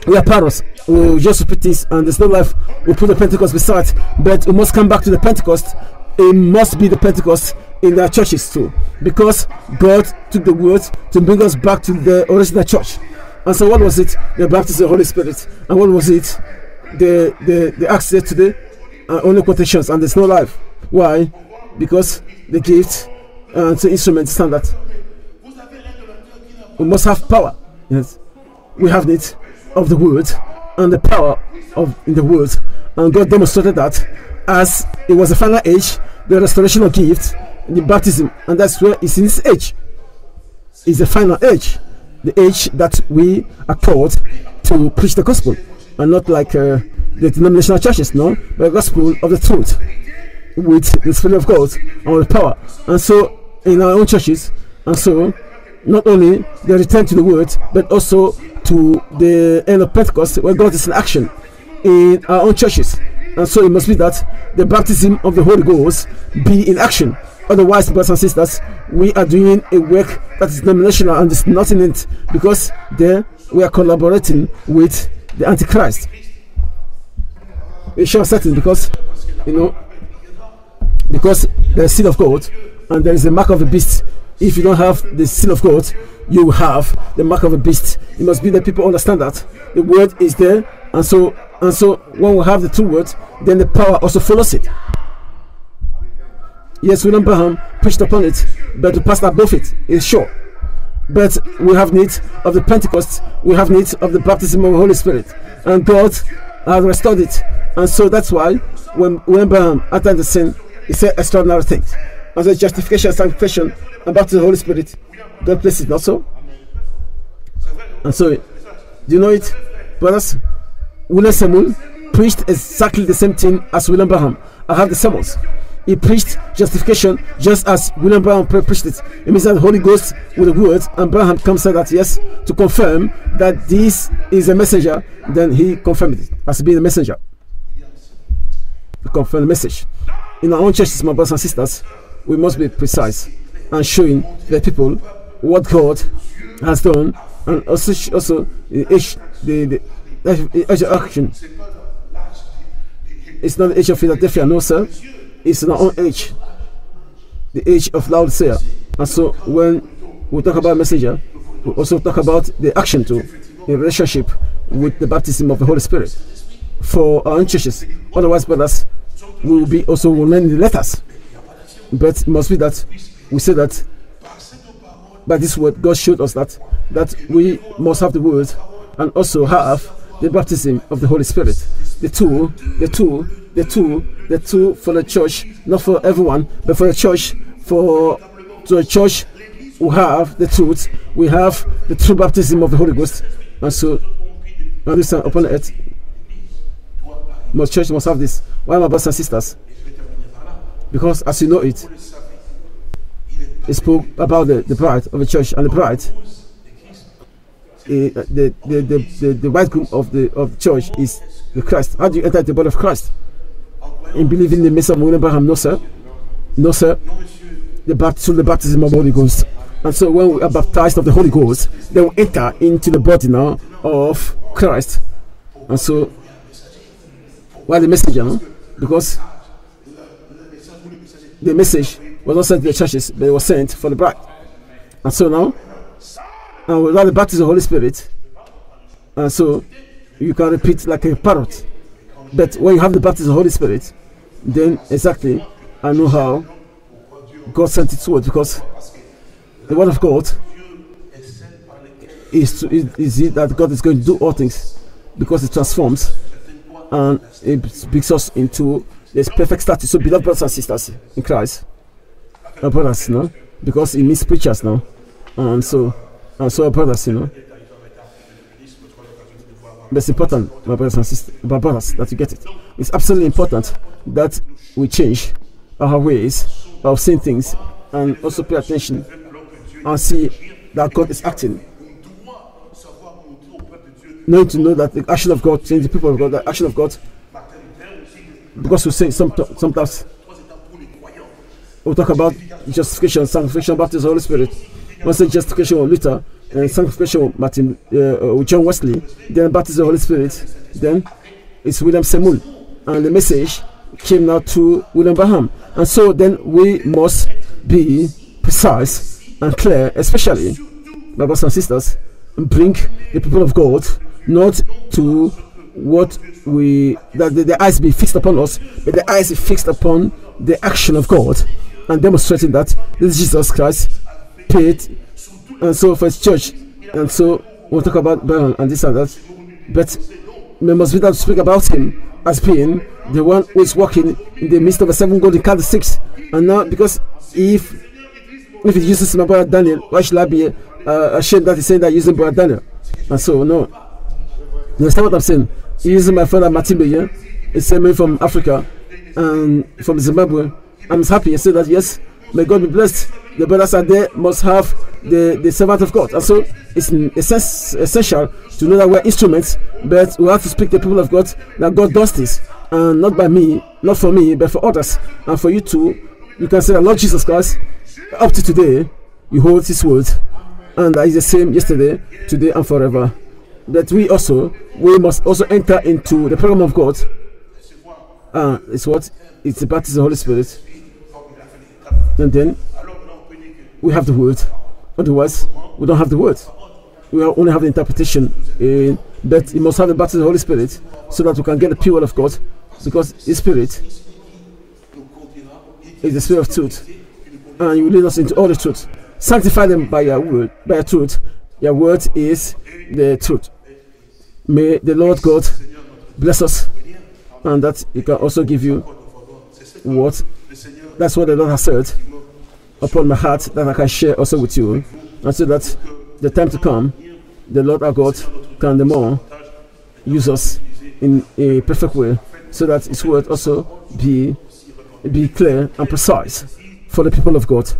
we are parents. We just repeat this, and there's no life. We put the Pentecost beside, but we must come back to the Pentecost. It must be the Pentecost in their churches too, because God took the word to bring us back to the original church. And so, what was it? The baptism of the Holy Spirit. And what was it? The the the access to the uh, only quotations, and there's no life. Why? Because the gift and the instrument standard. We must have power. Yes, we have it of the word and the power of in the word, and God demonstrated that as it was the final age, the restoration of gift, the baptism, and that's where it's in this age. Is the final age, the age that we are called to preach the gospel, and not like uh, the denominational churches, no, but the gospel of the truth with the Spirit of God and with power. And so, in our own churches, and so, not only they return to the Word, but also to the end of Pentecost, where God is in action in our own churches. And so, it must be that the baptism of the Holy Ghost be in action. Otherwise, brothers and sisters, we are doing a work that is denominational and there's nothing in it because there we are collaborating with the Antichrist. It's sure certain because you know because the seal of God and there is a mark of the beast. If you don't have the seal of God, you have the mark of a beast. It must be that people understand that the word is there, and so and so when we have the two words, then the power also follows it. Yes, William Branham preached upon it, but to pass above it is sure. But we have need of the Pentecost, we have need of the baptism of the Holy Spirit, and God has restored it. And so that's why when William Branham after the sin he said extraordinary things. As a justification, sanctification, and back to the Holy Spirit. God bless it, not so? And so, do you know it, brothers? William Seymour preached exactly the same thing as William Branham. I have the sermons. He preached justification just as William Branham preached it. It means that the Holy Ghost with the words, and Branham comes said that yes, to confirm that this is a messenger, then he confirmed it as being a messenger. To confirm the message in our own churches, my brothers and sisters, we must be precise and showing the people what God has done and also also the the, the, the action. It's not the age of Philadelphia, no sir. It's not own age. The age of Laodicea. And so when we talk about messenger, we also talk about the action too, in relationship with the baptism of the Holy Spirit for our own churches. Otherwise, brothers, we will be also will learn the letters. But it must be that we say that by this word God showed us that that we must have the word and also have the baptism of the Holy Spirit. The two, the two, the two, the two for the church, not for everyone, but for the church, for to the church who have the truth, we have the true baptism of the Holy Ghost. And so on this upon earth, most church must have this. Why, my brothers and sisters? Because as you know it spoke about the, the bride of the church and the bride. Uh, the, the, the, the, the bridegroom of the of church is the Christ. How do you enter the body of Christ? In believing in the Messiah of William Branham? No, sir. No, sir. The baptism, the baptism of the Holy Ghost. And so when we are baptized of the Holy Ghost, then we enter into the body now of Christ. And so why the messenger? Because the message was not sent to the churches, but it was sent for the bride. And so now, and without the baptism of the Holy Spirit, and so you can repeat like a parrot. But when you have the baptism of the Holy Spirit, then exactly I know how God sent its word because the word of God is, to, is, is it that God is going to do all things because it transforms and it brings us into this perfect status. So, beloved brothers and sisters in Christ, our brothers, you know, because he means preachers now, and so and so our brothers, you know. But it's important, my brothers and sisters, my brothers, that you get it. It's absolutely important that we change our ways of seeing things and also pay attention and see that God is acting. Knowing to know that the action of God changes the people of God, the action of God. Because we say some, sometimes we talk about justification, sanctification, baptism, of the Holy Spirit. Once the justification with Luther and sanctification with Martin, uh, with John Wesley, then baptism, of the Holy Spirit, then it's William Seymour, and the message came now to William Branham. And so then we must be precise and clear, especially, my brothers and sisters, and bring the people of God not to what we that the, the, eyes be fixed upon us, but the eyes be fixed upon the action of God and demonstrating that this Jesus Christ paid and so for his church. And so we'll talk about Brian and this and that. But we must be able to speak about him as being the one who is walking in the midst of a seven golden candlesticks. And now because if if it uses my brother Daniel why should I be uh, ashamed that he's saying that using brother Daniel? And so no. You understand what I'm saying? Using my father Matimbe yeah it's me from Africa and from Zimbabwe I'm happy and say that yes may God be blessed the brothers are there must have the, the servant of God. And so it's essential to know that we're instruments, but we have to speak the people of God that God does this. And not by me, not for me, but for others. And for you too, you can say that Lord Jesus Christ, up to today, you hold his word. And that is the same yesterday, today, and forever. That we also, we must also enter into the program of God. Uh, it's what? It's the baptism of the Holy Spirit. And then we have the word. Otherwise, we don't have the word. We only have the interpretation. Uh, but you must have the baptism of the Holy Spirit so that we can get the pure word of God. Because His Spirit is the Spirit of truth. And you lead us into all the truth. Sanctify them by your word, by your truth. Your word is the truth. May the Lord God bless us and that He can also give you what that's what the Lord has said upon my heart that I can share also with you. And so that the time to come, the Lord our God can the more use us in a perfect way so that His word also be be clear and precise for the people of God.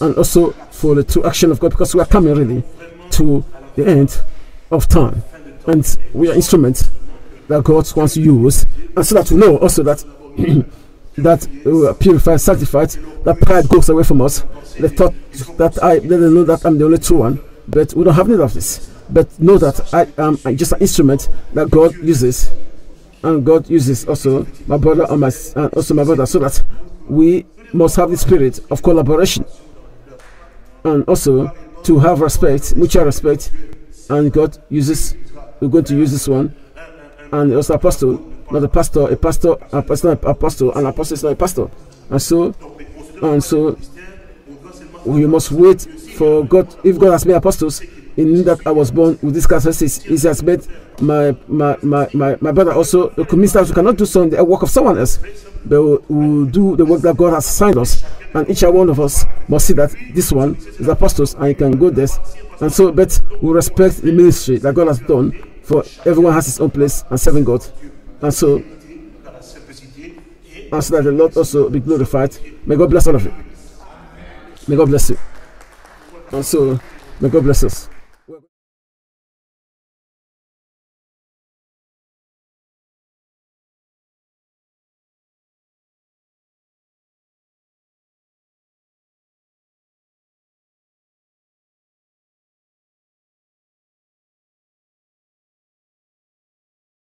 And also for the true action of God because we are coming really to the end of time. And we are instruments that God wants to use. And so that we know also that that uh, purified, sanctified, that pride goes away from us. The thought that I let them know that I'm the only true one, but we don't have need of this. But know that I am just an instrument that God uses, and God uses also my brother and my and also my brother, so that we must have the spirit of collaboration, and also to have respect, mutual respect, and God uses. We're going to use this one, and also apostle not a pastor, a pastor, a pastor, an apostle, and apostle is not a pastor. And so, and so, we must wait for God. If God has made apostles, in that I was born with this characteristics, He has made my my my my, my brother also the ministers who cannot do some the work of someone else, but we will do the work that God has assigned us. And each one of us must see that this one is apostles and he can go this. And so, but we respect the ministry that God has done. For everyone has his own place and serving God. And so, and so that the Lord also be glorified. May God bless all of you. May God bless you. And so, may God bless us.